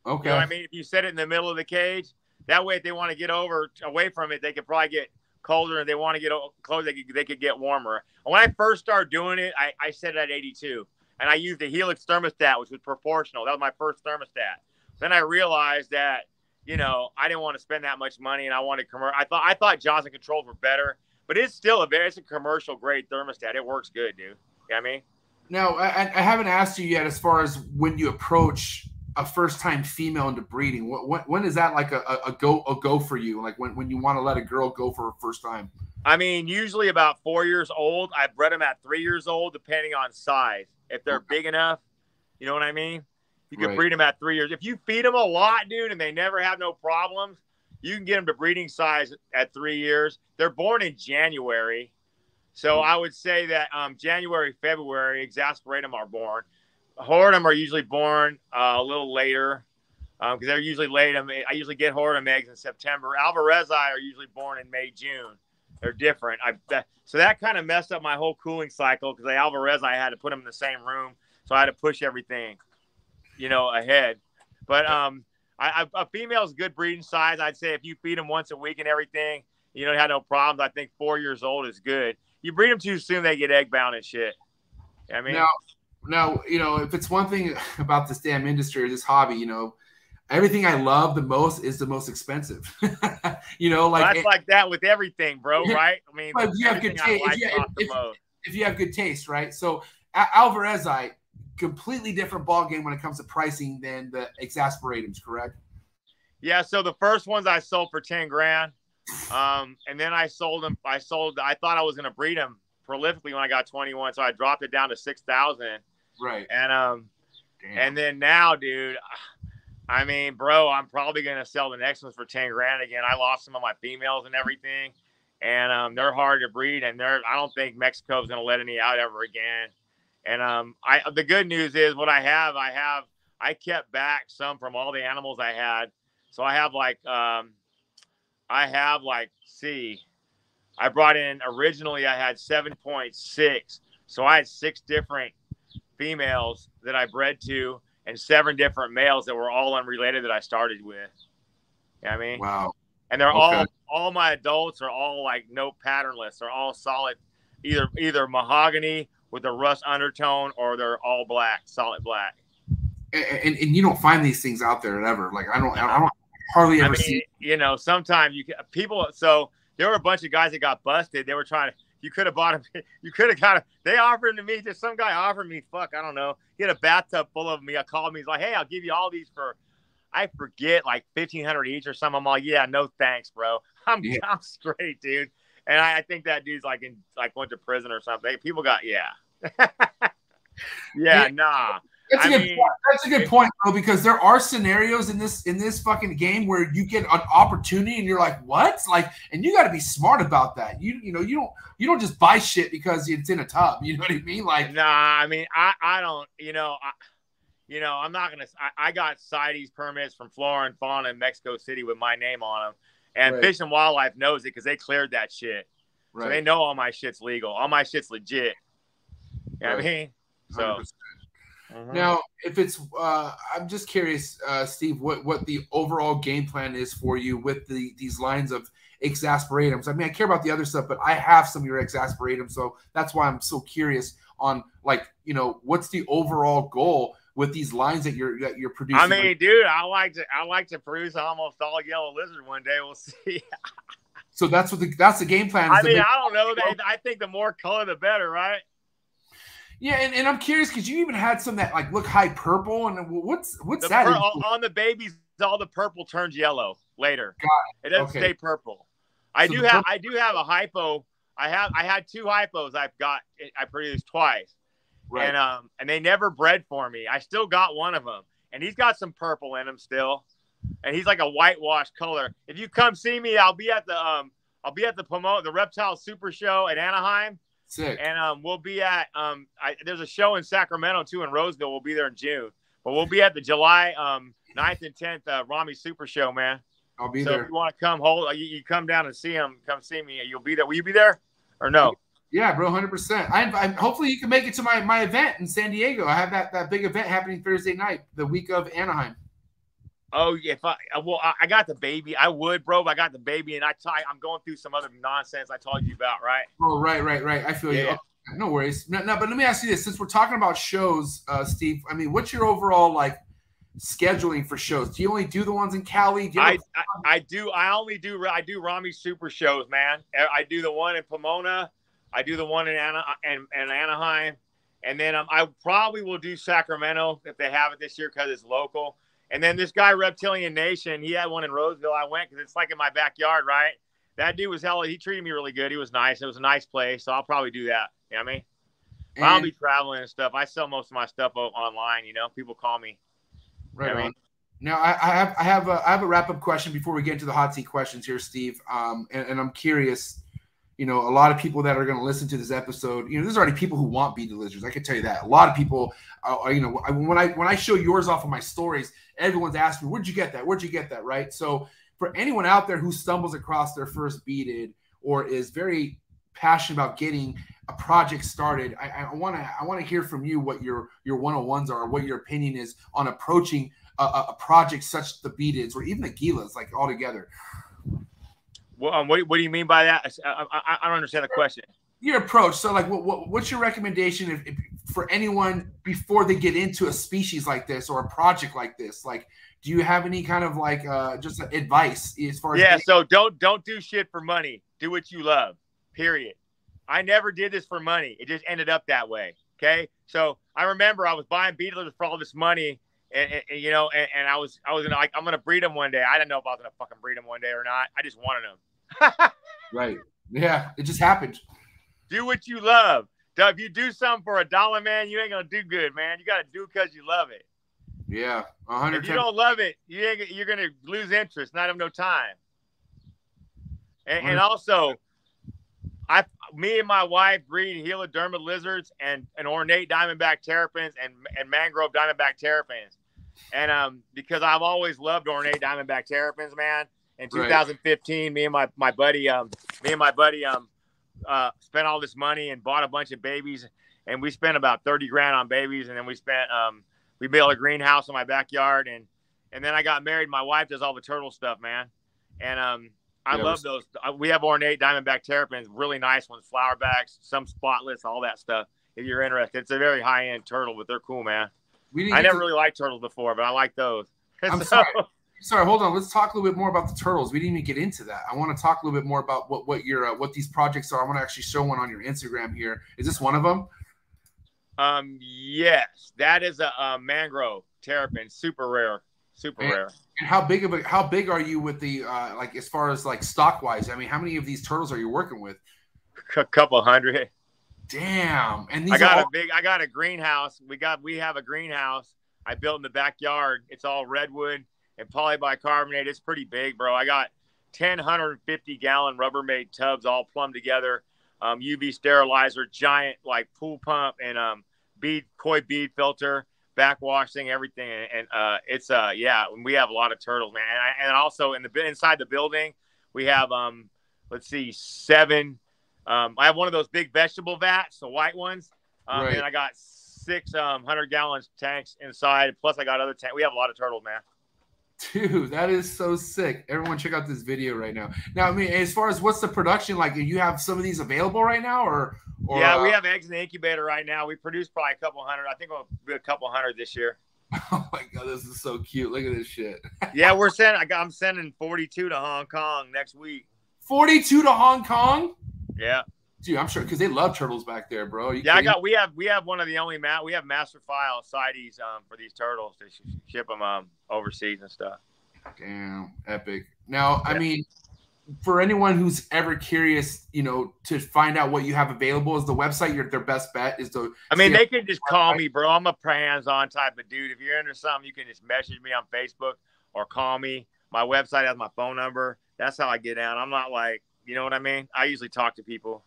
Okay. You know what I mean? If you set it in the middle of the cage, that way if they want to get over away from it, they could probably get colder. And they want to get close, they could, they could get warmer. And when I first started doing it, I, I set it at 82, and I used a Helix thermostat, which was proportional. That was my first thermostat. Then I realized that you know I didn't want to spend that much money, and I wanted commercial. I thought I thought Johnson controls were better, but it's still a very it's a commercial grade thermostat. It works good, dude. You know what I mean? Now, I, I haven't asked you yet as far as when you approach a first time female into breeding. What, when, when is that like a, a, a go a go for you? Like when, when you want to let a girl go for her first time? I mean, usually about four years old. I bred them at three years old, depending on size. If they're big enough, you know what I mean. You can Right. breed them at three years. If you feed them a lot, dude, and they never have no problems, you can get them to breeding size at three years. They're born in January, so I would say that um, January, February, exasperatum are born. Horridum are usually born uh, a little later because they're usually late. I, mean, I usually get Horridum eggs in September. Alvarezi are usually born in May, June. They're different. I that, so that kind of messed up my whole cooling cycle because the Alvarezi had to put them in the same room, so I had to push everything, you know, ahead. But um, I, I, a female's good breeding size. I'd say if you feed them once a week and everything, you don't have no problems. I think four years old is good. You breed them too soon, they get egg bound and shit. I mean, now, now, you know, if it's one thing about this damn industry or this hobby, you know, everything I love the most is the most expensive. you know, like that's like that with everything, bro. Yeah. Right? I mean, But if you have good taste- if you- if- if you have good taste, right? So alvarezi completely different ball game when it comes to pricing than the exasperatums, correct? Yeah, so the first ones I sold for ten grand, um, and then I sold them. I sold. I thought I was going to breed them prolifically when I got twenty one, so I dropped it down to six thousand. Right. And um, Damn. and then now, dude, I mean, bro, I'm probably going to sell the next ones for ten grand again. I lost some of my females and everything, and um, they're hard to breed, and they're. I don't think Mexico's going to let any out ever again. And um, I the good news is what I have. I have. I kept back some from all the animals I had. So I have like um I have like see I brought in originally I had 7.6. So I had six different females that I bred to and seven different males that were all unrelated that I started with. You know I mean? wow. And they're all Okay. all my adults are all like no patternless. They're all solid either either mahogany with a rust undertone or they're all black, solid black. And, and, and you don't find these things out there ever. Like I don't, I don't hardly I ever mean, see. you know, sometimes you can, people. So there were a bunch of guys that got busted. They were trying to. You could have bought them. You could have got them. They offered to me. Just some guy offered me. Fuck, I don't know. He had a bathtub full of me. I called me. He's like, "Hey, I'll give you all these for." I forget, like fifteen hundred each or something. I'm like, "Yeah, no thanks, bro. I'm Yeah. I'm straight, dude." And I, I think that dude's like in like went to prison or something. People got yeah. yeah, Yeah. nah. That's a I good mean- point. That's a good point, bro. Because there are scenarios in this in this fucking game where you get an opportunity and you're like, what? Like, and you got to be smart about that. You you know you don't you don't just buy shit because it's in a tub. You know what I mean? Like, Nah, I mean, I, I don't, you know, I, you know, I'm not gonna. I, I got CITES permits from Flora and Fauna in Mexico City with my name on them, and Right. Fish and Wildlife knows it because they cleared that shit, so they know all my shit's legal. All my shit's legit. You know what I mean? So 100%. Mhm. Now, if it's, uh, I'm just curious, uh, Steve, what what the overall game plan is for you with the these lines of exasperatums. I mean, I care about the other stuff, but I have some of your exasperatums, so that's why I'm so curious on like, you know, what's the overall goal with these lines that you're that you're producing? I mean, dude, I like to, I like to produce almost all yellow lizard one day. We'll see. so that's what the that's the game plan. is I mean, make- I don't know. They, I think the more color, the better, right? Yeah, and, and I'm curious because you even had some that like look high purple, and what's what's The that? pur- on the babies, all the purple turns yellow later. Got it. doesn't Okay. stay purple. I So do have pur- I do have a hypo. I have I had two hypos I've got I produced twice. right. And um and they never bred for me. I still got one of them. And he's got some purple in him still. And he's like a whitewash color. If you come see me, I'll be at the um I'll be at the promote the reptile super show at Anaheim. Sick. And um, we'll be at um, I, there's a show in Sacramento too in Roseville. We'll be there in June, but we'll be at the July um 9th and 10th uh, Rami Super Show, man. I'll be so there. if you want to come, hold you, you come down and see him. Come see me. You'll be there. Will you be there or no? Yeah, bro, hundred percent. I, I hopefully you can make it to my my event in San Diego. I have that that big event happening Thursday night, the week of Anaheim. Oh, yeah, if I uh, well, I, got the baby. I would, bro. But I got the baby, and I I'm going through some other nonsense I told you about, right? Oh, right, right, right. I feel you. Okay, no worries. No, no, but let me ask you this: since we're talking about shows, uh, Steve, I mean, what's your overall like scheduling for shows? Do you only do the ones in Cali? Do I, I I do. I only do. I do Rami Super shows, man. I do the one in Pomona. I do the one in Ana, and, and Anaheim, and then um, I probably will do Sacramento if they have it this year because it's local. And then this guy Reptilian Nation, he had one in Roseville. I went because it's like in my backyard, right? That dude was hella. He treated me really good. He was nice. It was a nice place, so I'll probably do that. You know what I mean? But I'll be traveling and stuff. I sell most of my stuff online. You know, people call me. Right I mean- on. Now I, I have I have a I have a wrap up question before we get into the hot seat questions here, Steve. Um, and, and I'm curious. You know, a lot of people that are going to listen to this episode, you know, there's already people who want beaded lizards. I can tell you that. A lot of people, uh, are, you know, I- when I when I show yours off of my stories, everyone's asking, "Where'd you get that? Where'd you get that?" Right. So for anyone out there who stumbles across their first beaded or is very passionate about getting a project started, I want to I want to hear from you what your your one on ones are, what your opinion is on approaching a, a project such the beadeds or even the gilas, like all together. Well, um, what, what do you mean by that? I, I, I don't understand the question. Your approach. So, like, what, what what's your recommendation if, if, for anyone before they get into a species like this or a project like this? Like, do you have any kind of like uh, just advice as far as Yeah, so don't don't do shit for money. Do what you love. Period. I never did this for money. It just ended up that way. Okay. So I remember I was buying beetles for all this money, and, and- and, you know, and, and I was I was gonna like I'm gonna breed them one day. I didn't know if I was gonna fucking breed them one day or not. I just wanted them. Right? Yeah, it just happened. do what you love. If you do something for a dollar, man, you ain't gonna do good, man. You gotta do because you love it. Yeah, hundred. If you don't love it, you ain't, you're gonna lose interest, not have no time. And, and also, I, me and my wife breed heloderma lizards and, and ornate diamondback terrapins and, and mangrove diamondback terrapins. And um, because I've always loved ornate diamondback terrapins, man. In Right. 2015, me and my, my buddy, um, me and my buddy, um, uh, spent all this money and bought a bunch of babies, and we spent about 30 grand on babies, and then we spent, um, we built a greenhouse in my backyard, and and then I got married. My wife does all the turtle stuff, man, and um, I Yeah, love those. uh, We have ornate diamondback terrapins, really nice ones, flower backs, some spotless, all that stuff. If you're interested, it's a very high end turtle, but they're cool, man. I never to- really liked turtles before, but I like those. I'm So- sorry. Sorry, hold on. Let's talk a little bit more about the turtles. We didn't even get into that. I want to talk a little bit more about what what your uh, what these projects are. I want to actually show one on your Instagram here. Is this one of them? Um, yes, that is a, a mangrove terrapin, super rare, super Man. rare. And how big of a how big are you with the uh, like as far as like stock wise? I mean, how many of these turtles are you working with? A couple hundred. Damn. And these I got are a big. I got a greenhouse. We got. We have a greenhouse. I built in the backyard. It's all redwood and polybicarbonate. It's pretty big, bro. I got 10 150 gallon Rubbermaid tubs all plumbed together. Um, UV sterilizer, giant like pool pump, and um, bead koi bead filter, backwash thing, everything. And, and uh, it's uh, yeah, we have a lot of turtles, man. And, I, and also in the inside the building, we have um, let's see, seven. Um, I have one of those big vegetable vats, the white ones. Um, Right. And I got six um, hundred gallons tanks inside. Plus, I got other tanks. We have a lot of turtles, man. Dude, that is so sick. Everyone check out this video right now. Now, I mean, as far as what's the production like, do you have some of these available right now or or yeah, we uh, have eggs in the incubator right now. We produce probably a couple hundred. I think we'll be a couple hundred this year. Oh my god, this is so cute. Look at this shit. Yeah, we're sending. I got, I'm sending 42 to Hong Kong next week. 42 to Hong Kong? Yeah, Dude, I'm sure because they love turtles back there, bro. Yeah. I got. We have. We have one of the only mat. We have master file CITES um, for these turtles to ship them um, overseas and stuff. Damn, epic. Now, I mean, for anyone who's ever curious, you know, to find out what you have available, is the website your their best bet? Is the I mean, they can just call me, bro. I'm a hands-on type of dude. If you're into something, you can just message me on Facebook or call me. My website has my phone number. That's how I get down. I'm not like, you know what I mean? I usually talk to people.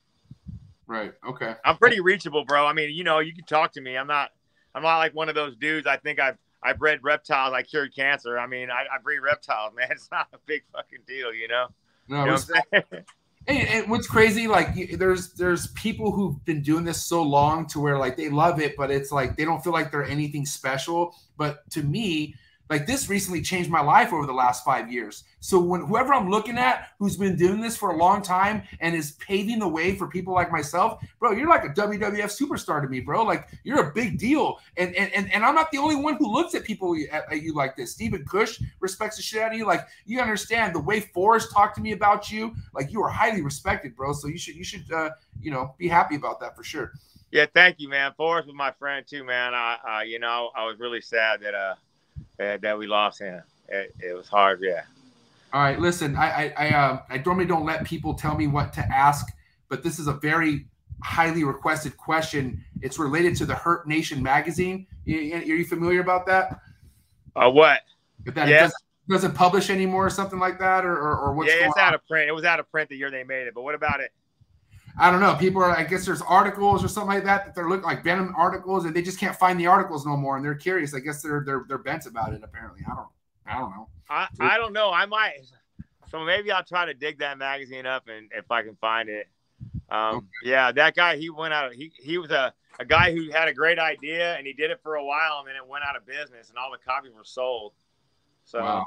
Right? Okay, I'm pretty reachable, bro. I mean, you know, you can talk to me. I'm not, I'm not like one of those dudes. I think I've, I bred reptiles. I cured cancer. I mean, I, I breed reptiles, man. It's not a big fucking deal, you know. no, You know what I'm saying? And, and what's crazy, like there's there's people who've been doing this so long to where like they love it, but it's like they don't feel like they're anything special. But to me, like this recently changed my life over the last five years. So when whoever I'm looking at who's been doing this for a long time and is paving the way for people like myself, bro, you're like a WWF superstar to me, bro. Like you're a big deal. And and and, and I'm not the only one who looks at people at, at you like this. Stephen Cush respects the shit out of you. Like you understand the way Forrest talked to me about you, like you are highly respected, bro. So you should you should uh, you know be happy about that for sure. Yeah, thank you, man. Forrest was my friend too, man. I, uh, you know, I was really sad that uh that, that we lost him. It, it was hard, yeah. All right, listen, I I I, uh, I normally don't let people tell me what to ask, but this is a very highly requested question. It's related to the Herp Nation magazine. Are you familiar about that? Uh, what? If that yes. doesn't, doesn't publish anymore or something like that, or or, or what's yeah, it's on? out of print. It was out of print the year they made it. But what about it? I don't know. People are, I guess there's articles or something like that that they're looking like Venom articles and they just can't find the articles no more and they're curious. I guess they're they're they're bent about it apparently. I don't I don't know. I, I don't know. I might so maybe I'll try to dig that magazine up and if I can find it. Um, okay. yeah, that guy he went out he he was a, a guy who had a great idea and he did it for a while and then it went out of business and all the copies were sold. So wow.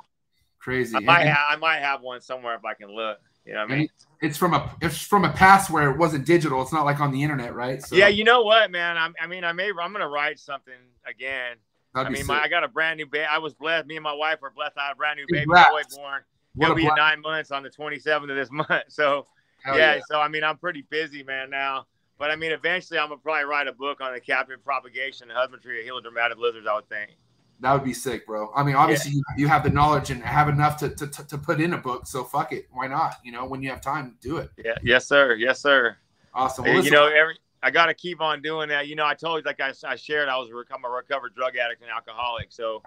crazy. I might have I might have one somewhere if I can look. You know what I mean? It's from a it's from a past where it wasn't digital. It's not like on the internet, right? So. Yeah, you know what, man? I'm, I mean, I may I'm gonna write something again. I mean, my, I got a brand new baby. I was blessed. Me and my wife were blessed. I had a brand new baby boy born. He'll be nine months on the 27th of this month. So, yeah, yeah, So, I mean, I'm pretty busy, man, now. But I mean, eventually, I'm gonna probably write a book on the captive propagation and husbandry of helodermatid lizards. I would think. That would be sick, bro. I mean, obviously, yeah. you, you have the knowledge and have enough to, to, to, put in a book. So fuck it. Why not? You know, when you have time, do it. Yeah. Yes, sir. Yes, sir. Awesome. Well, you know, every I got to keep on doing that. You know, I told you, like I, I shared, I was I'm a recovered drug addict and alcoholic. So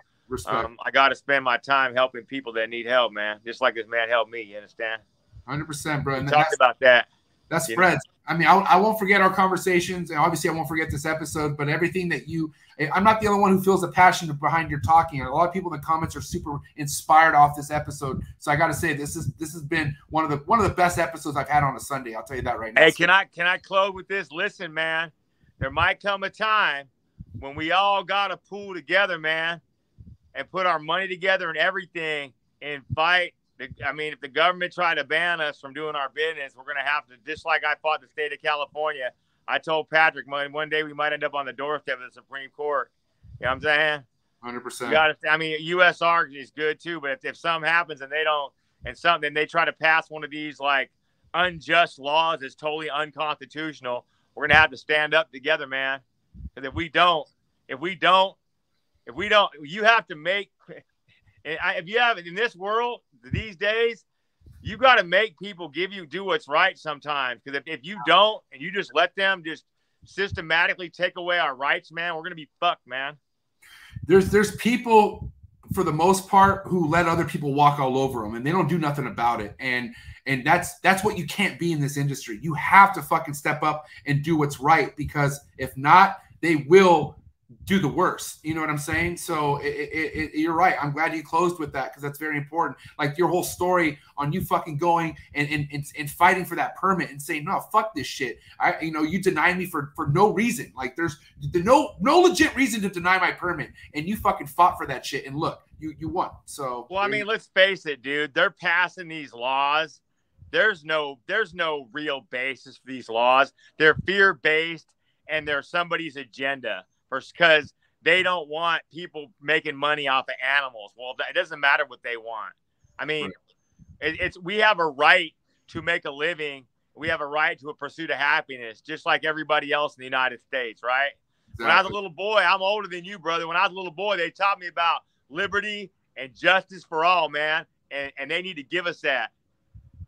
um, I got to spend my time helping people that need help, man. Just like this man helped me. You understand? Hundred percent, bro. And talked about that. That's Fred. I mean, I, I, won't forget our conversations, and obviously, I won't forget this episode. But everything that you, eh, I'm not the only one who feels the passion behind your talking. A lot of people in the comments are super inspired off this episode. So I got to say, this is this has been one of the one of the best episodes I've had on a Sunday. I'll tell you that right now. Hey, can I can I close with this? Listen, man, there might come a time when we all got to pool together, man, and put our money together and everything and fight I mean, if the government tried to ban us from doing our business, we're going to have to, just like I fought the state of California. I told Patrick one day we might end up on the doorstep of the Supreme Court. You know what I'm saying? Hundred percent. Gotta, I mean, USARK is good too, but if, if something happens and they don't, and something they try to pass one of these like unjust laws that's totally unconstitutional, we're gonna have to stand up together, man. Because if we don't, if we don't, if we don't, you have to make. If you have in this world, these days, you got to make people give you do what's right sometimes. Because if, if you don't and you just let them just systematically take away our rights, man, we're gonna be fucked, man. There's there's people for the most part who let other people walk all over them and they don't do nothing about it. And and that's that's what you can't be in this industry. You have to fucking step up and do what's right because if not, they will do the worst. You know what I'm saying? So it, it, it, you're right. I'm glad you closed with that because that's very important. Like your whole story on you fucking going and, and, and, and, fighting for that permit and saying, no, fuck this shit. I, you know, you denied me for, for no reason. Like there's no, no legit reason to deny my permit. And you fucking fought for that shit. And look, you, you won. So, well, I mean, let's face it, dude, they're passing these laws. There's no, there's no real basis for these laws. They're fear based and they're somebody's agenda because they don't want people making money off of animals. Well, it doesn't matter what they want. I mean, it, it's we have a right to make a living. We have a right to a pursuit of happiness, just like everybody else in the United States, right? Exactly. When I was a little boy, I'm older than you, brother. When I was a little boy, they taught me about liberty and justice for all, man, and, and they need to give us that.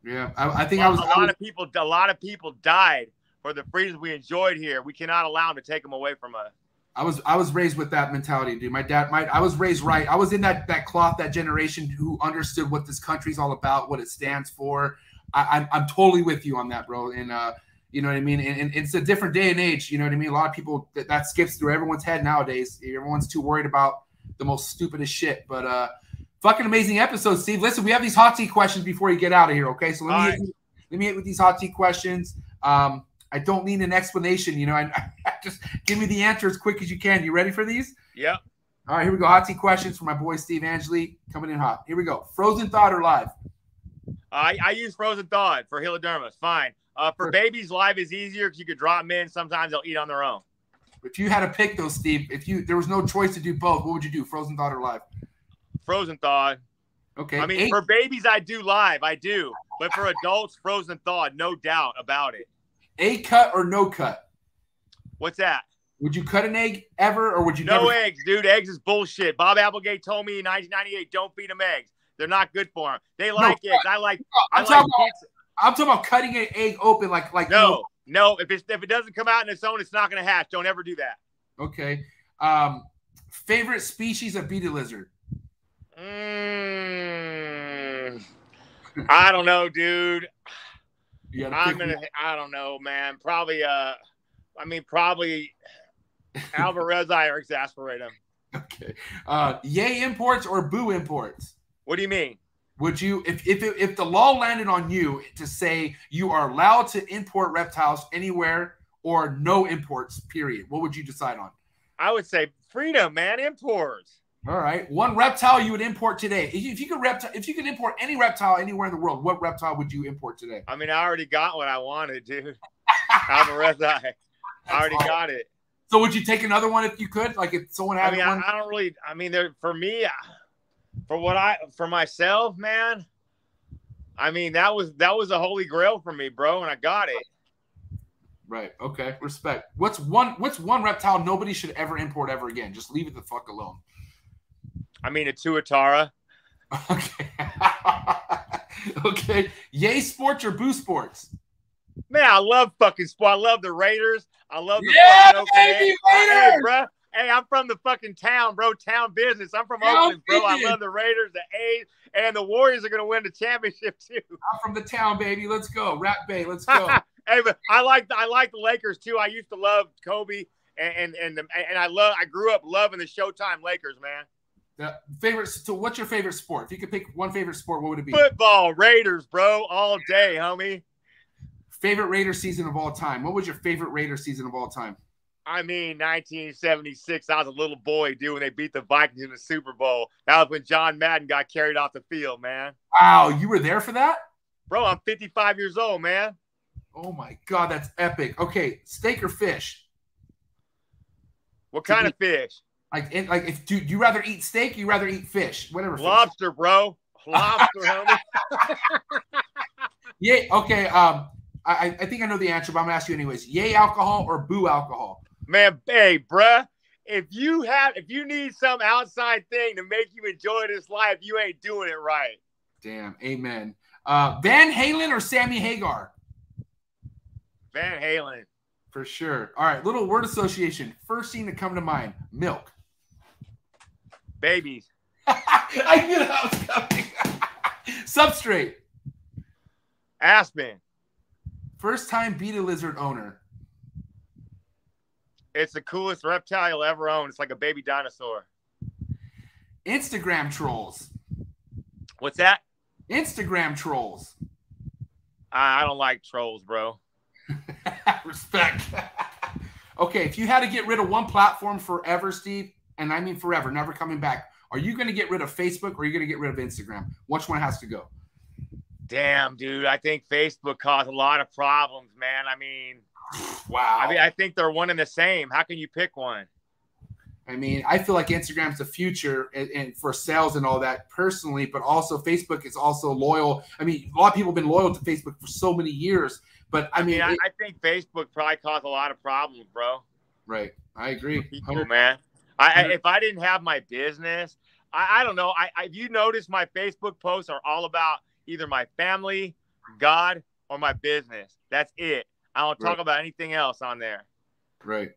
Yeah, I, I think well, I was. A lot of people, a lot of people died for the freedoms we enjoyed here. We cannot allow them to take them away from us. I was I was raised with that mentality, dude. My dad, my I was raised right. I was in that that cloth, that generation who understood what this country's all about, what it stands for. I, I'm I'm totally with you on that, bro. And uh, you know what I mean. And, and, it's a different day and age. You know what I mean. A lot of people that, that skips through everyone's head nowadays. Everyone's too worried about the most stupidest shit. But uh, fucking amazing episode, Steve. Listen, we have these hot tea questions before you get out of here. Okay, so let me hit, let me hit with these hot tea questions. Um, I don't need an explanation. You know, I, I, just give me the answer as quick as you can. You ready for these? Yeah. All right, here we go. Hot seat questions for my boy Steve Angeli coming in hot. Here we go. Frozen thought or live? I, I use frozen thawed for Helodermas. Fine. Uh, for babies, live is easier because you could drop them in. Sometimes they'll eat on their own. If you had to pick those, Steve, if you there was no choice to do both, what would you do? Frozen thought or live? Frozen thawed. Okay. I mean, eight, for babies, I do live. I do. But for adults, frozen thawed, no doubt about it. A cut or no cut? What's that? Would you cut an egg ever, or would you No never? eggs, dude. Eggs is bullshit. Bob Applegate told me in 1998, don't feed them eggs. They're not good for them. They like eggs. I like. I I'm like talking about. I'm talking about cutting an egg open, like like No, no. If it's if it doesn't come out in its own, it's not going to hatch. Don't ever do that. okay. Um, favorite species of beaded lizard? Mm, I don't know, dude. I'm gonna. I don't know, man. Probably. Uh, I mean, probably Alvarezi or exasperatum. Okay. Uh, yay imports or boo imports? What do you mean? Would you, if if if the law landed on you to say you are allowed to import reptiles anywhere or no imports, period, what would you decide on? I would say freedom, man. Imports. All right, one reptile you would import today. If you, if you could reptile, if you could import any reptile anywhere in the world, what reptile would you import today? I mean, I already got what I wanted, dude. Alvarezi. I already got it. So would you take another one if you could? Like if someone I had mean, I, one? I don't really. I mean, there for me, for what I for myself, man. I mean, that was that was a holy grail for me, bro, and I got it. Right. Okay. Respect. What's one? What's one reptile nobody should ever import ever again? Just leave it the fuck alone. I mean, a Tuatara. Okay. okay. Yay sports or boo sports? Man, I love fucking sport. I love the Raiders. I love the Yeah, fucking baby, A's. Hey, Raiders! bro. Hey, I'm from the fucking town, bro. Town business. I'm from Town Oakland, bro. I love the Raiders, the A's, and the Warriors are gonna win the championship too. I'm from the town, baby. Let's go. Rat Bay. Let's go. hey, but I like I like the Lakers too. I used to love Kobe, and and and, the, and I love I grew up loving the Showtime Lakers, man. The favorite. So, what's your favorite sport? If you could pick one favorite sport, what would it be? Football, Raiders, bro, all day, homie. Favorite Raider season of all time. What was your favorite Raider season of all time? I mean, 1976. I was a little boy, dude, when they beat the Vikings in the Super Bowl. That was when John Madden got carried off the field, man. Wow, you were there for that? Bro, I'm 55 years old, man. Oh my god, that's epic. Okay, steak or fish? What kind of fish? Like, it, like if do, do you rather eat steak? Or you rather eat fish? Whatever. fish. Lobster, bro. Lobster, homie. Yeah. Okay. Um, I I think I know the answer, but I'm gonna ask you anyways. Yay alcohol or boo alcohol? Man, hey, bruh. If you have, if you need some outside thing to make you enjoy this life, you ain't doing it right. Damn. Amen. Uh, Van Halen or Sammy Hagar? Van Halen, For sure. All right. Little word association. First thing to come to mind: milk. babies, I knew that was coming. Substrate. Aspen. First time beaded lizard owner. It's the coolest reptile you'll ever own. It's like a baby dinosaur. Instagram trolls. What's that? Instagram trolls. I, I don't like trolls, bro. Respect. okay, if you had to get rid of one platform forever, Steve, and I mean forever, never coming back, are you going to get rid of Facebook or are you going to get rid of Instagram? Which one has to go? Damn, dude. I think Facebook caused a lot of problems, man. I mean, Wow. I mean, I think they're one and the same. How can you pick one? I mean, I feel like Instagram's the future and, and for sales and all that personally, but also Facebook is also loyal. I mean, a lot of people have been loyal to Facebook for so many years, but I I mean, mean, I, it- I think Facebook probably caused a lot of problems, bro. right. I agree. people, man. I, I if I didn't have my business, I, I don't know. I, I you notice my Facebook posts are all about either my family, God, or my business. That's it. I don't talk Right. about anything else on there. Right.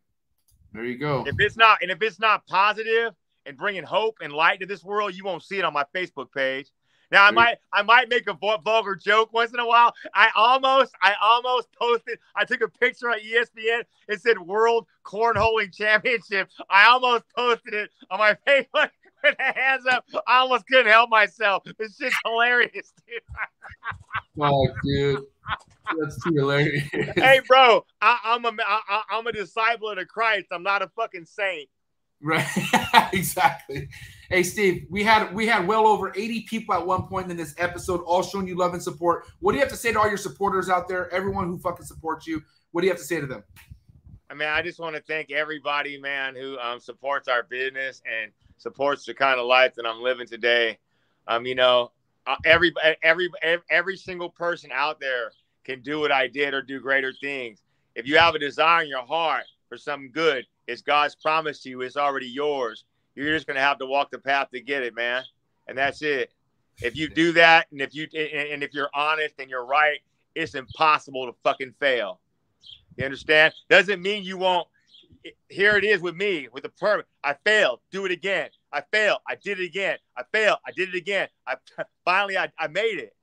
There you go. If it's not and if it's not positive and bringing hope and light to this world, you won't see it on my Facebook page. Now I might I might make a vulgar joke once in a while. I almost I almost posted. I took a picture on ESPN. It said World Cornholing Championship. I almost posted it on my Facebook the hands up. I almost couldn't help myself. It's just hilarious, dude. Oh, dude. That's too hilarious. hey, bro, I, I'm a I- I'm a disciple of the Christ. I'm not a fucking saint. Right. exactly. Hey Steve, we had we had well over 80 people at one point in this episode, all showing you love and support. What do you have to say to all your supporters out there? Everyone who fucking supports you. What do you have to say to them? I mean, I just want to thank everybody, man, who um, supports our business and supports the kind of life that I'm living today. Um, you know, uh, every every every single person out there can do what I did or do greater things. If you have a desire in your heart for something good, it's God's promise to you. It's already yours. You're just gonna have to walk the path to get it, man. And that's it. If you do that, and if you and if you're honest and you're right, it's impossible to fucking fail. You understand? Doesn't mean you won't. Here it is with me with the permit. I failed. Do it again. I failed. I did it again. I failed. I did it again. I finally I, I made it.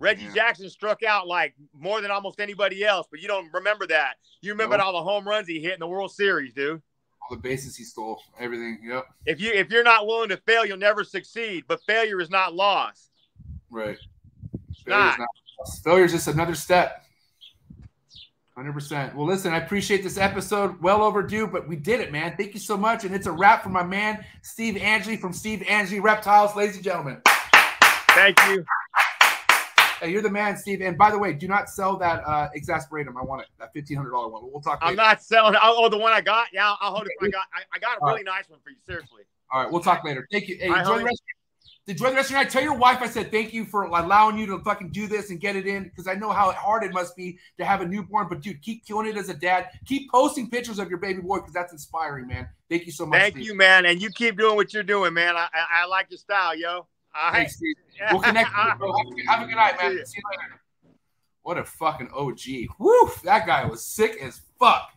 Reggie yeah. Jackson struck out like more than almost anybody else, but you don't remember that. You remember nope. all the home runs he hit in the World Series, dude. All the bases he stole, everything. Yep. If you if you're not willing to fail, you'll never succeed. But failure is not lost. Right. Failure Failure is just another step. Hundred percent. Well, listen, I appreciate this episode. Well overdue, but we did it, man. Thank you so much, and it's a wrap for my man Steve Angeli from Steve Angeli Reptiles, ladies and gentlemen. Thank you. Hey, you're the man, Steve. And by the way, do not sell that uh exasperatum. I want it, that fifteen hundred dollar one. We'll talk. I'm not selling. Oh, the one I got. Yeah, I'll hold it. I got. I, I got a really right. nice one for you. Seriously. All right, we'll talk later. Thank you. Hey, enjoy the rest enjoy the rest of your night. Tell your wife I said thank you for allowing you to fucking do this and get it in because I know how hard it must be to have a newborn. But dude, keep killing it as a dad. Keep posting pictures of your baby boy because that's inspiring, man. Thank you so much. Thank Steve. you, man, and you keep doing what you're doing, man. I, I, I like your style, yo. All right. Thanks, Steve. We'll connect. have, a, have a good night, man. See you later. What a fucking OG. Woo! That guy was sick as fuck.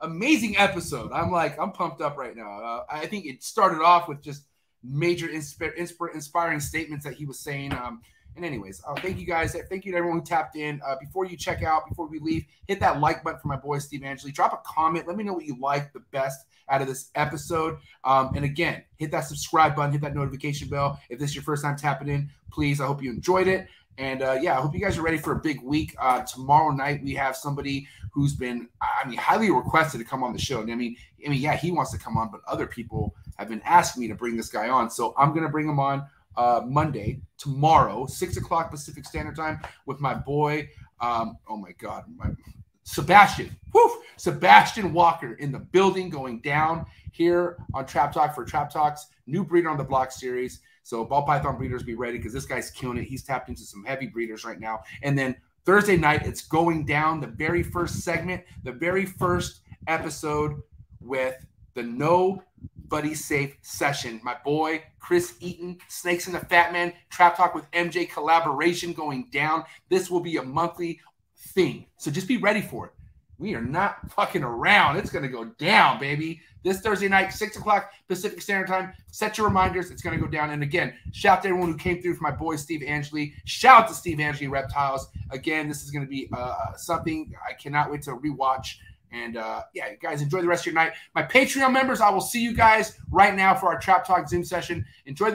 Amazing episode. I'm like, I'm pumped up right now. Uh, I think it started off with just major insp- insp- inspiring statements that he was saying. Um, and anyways, uh, thank you guys. Thank you to everyone who tapped in. Uh, before you check out, before we leave, hit that like button for my boy Steve Angeli. Drop a comment. Let me know what you like the best out of this episode. Um, and again, hit that subscribe button, hit that notification bell. If this is your first time tapping in, please. I hope you enjoyed it. And uh, yeah, I hope you guys are ready for a big week. Uh, tomorrow night we have somebody who's been, I mean, highly requested to come on the show. I mean, I mean, yeah, he wants to come on, but other people have been asking me to bring this guy on. So I'm gonna bring him on uh, Monday, tomorrow, six o'clock Pacific Standard Time, with my boy. Um, oh my God, my Sebastian. Woo! Sebastian Walker in the building, going down here on Trap Talk for Trap Talks new breeder on the block series. So ball python breeders, be ready because this guy's killing it. He's tapped into some heavy breeders right now. And then Thursday night, it's going down the very first segment, the very first episode with the No Buddy Safe session. My boy Chris Eaton, Snakes and the Fat Man, Trap Talk with MJ collaboration going down. This will be a monthly thing. So just be ready for it. We are not fucking around. It's going to go down, baby. This Thursday night, 6 o'clock Pacific Standard Time. Set your reminders. It's going to go down. And again, shout out to everyone who came through for my boy, Steve Angeli. Shout out to Steve Angeli Reptiles. Again, this is going to be uh, something I cannot wait to rewatch. And uh, yeah, you guys, enjoy the rest of your night. My Patreon members, I will see you guys right now for our Trap Talk Zoom session. Enjoy the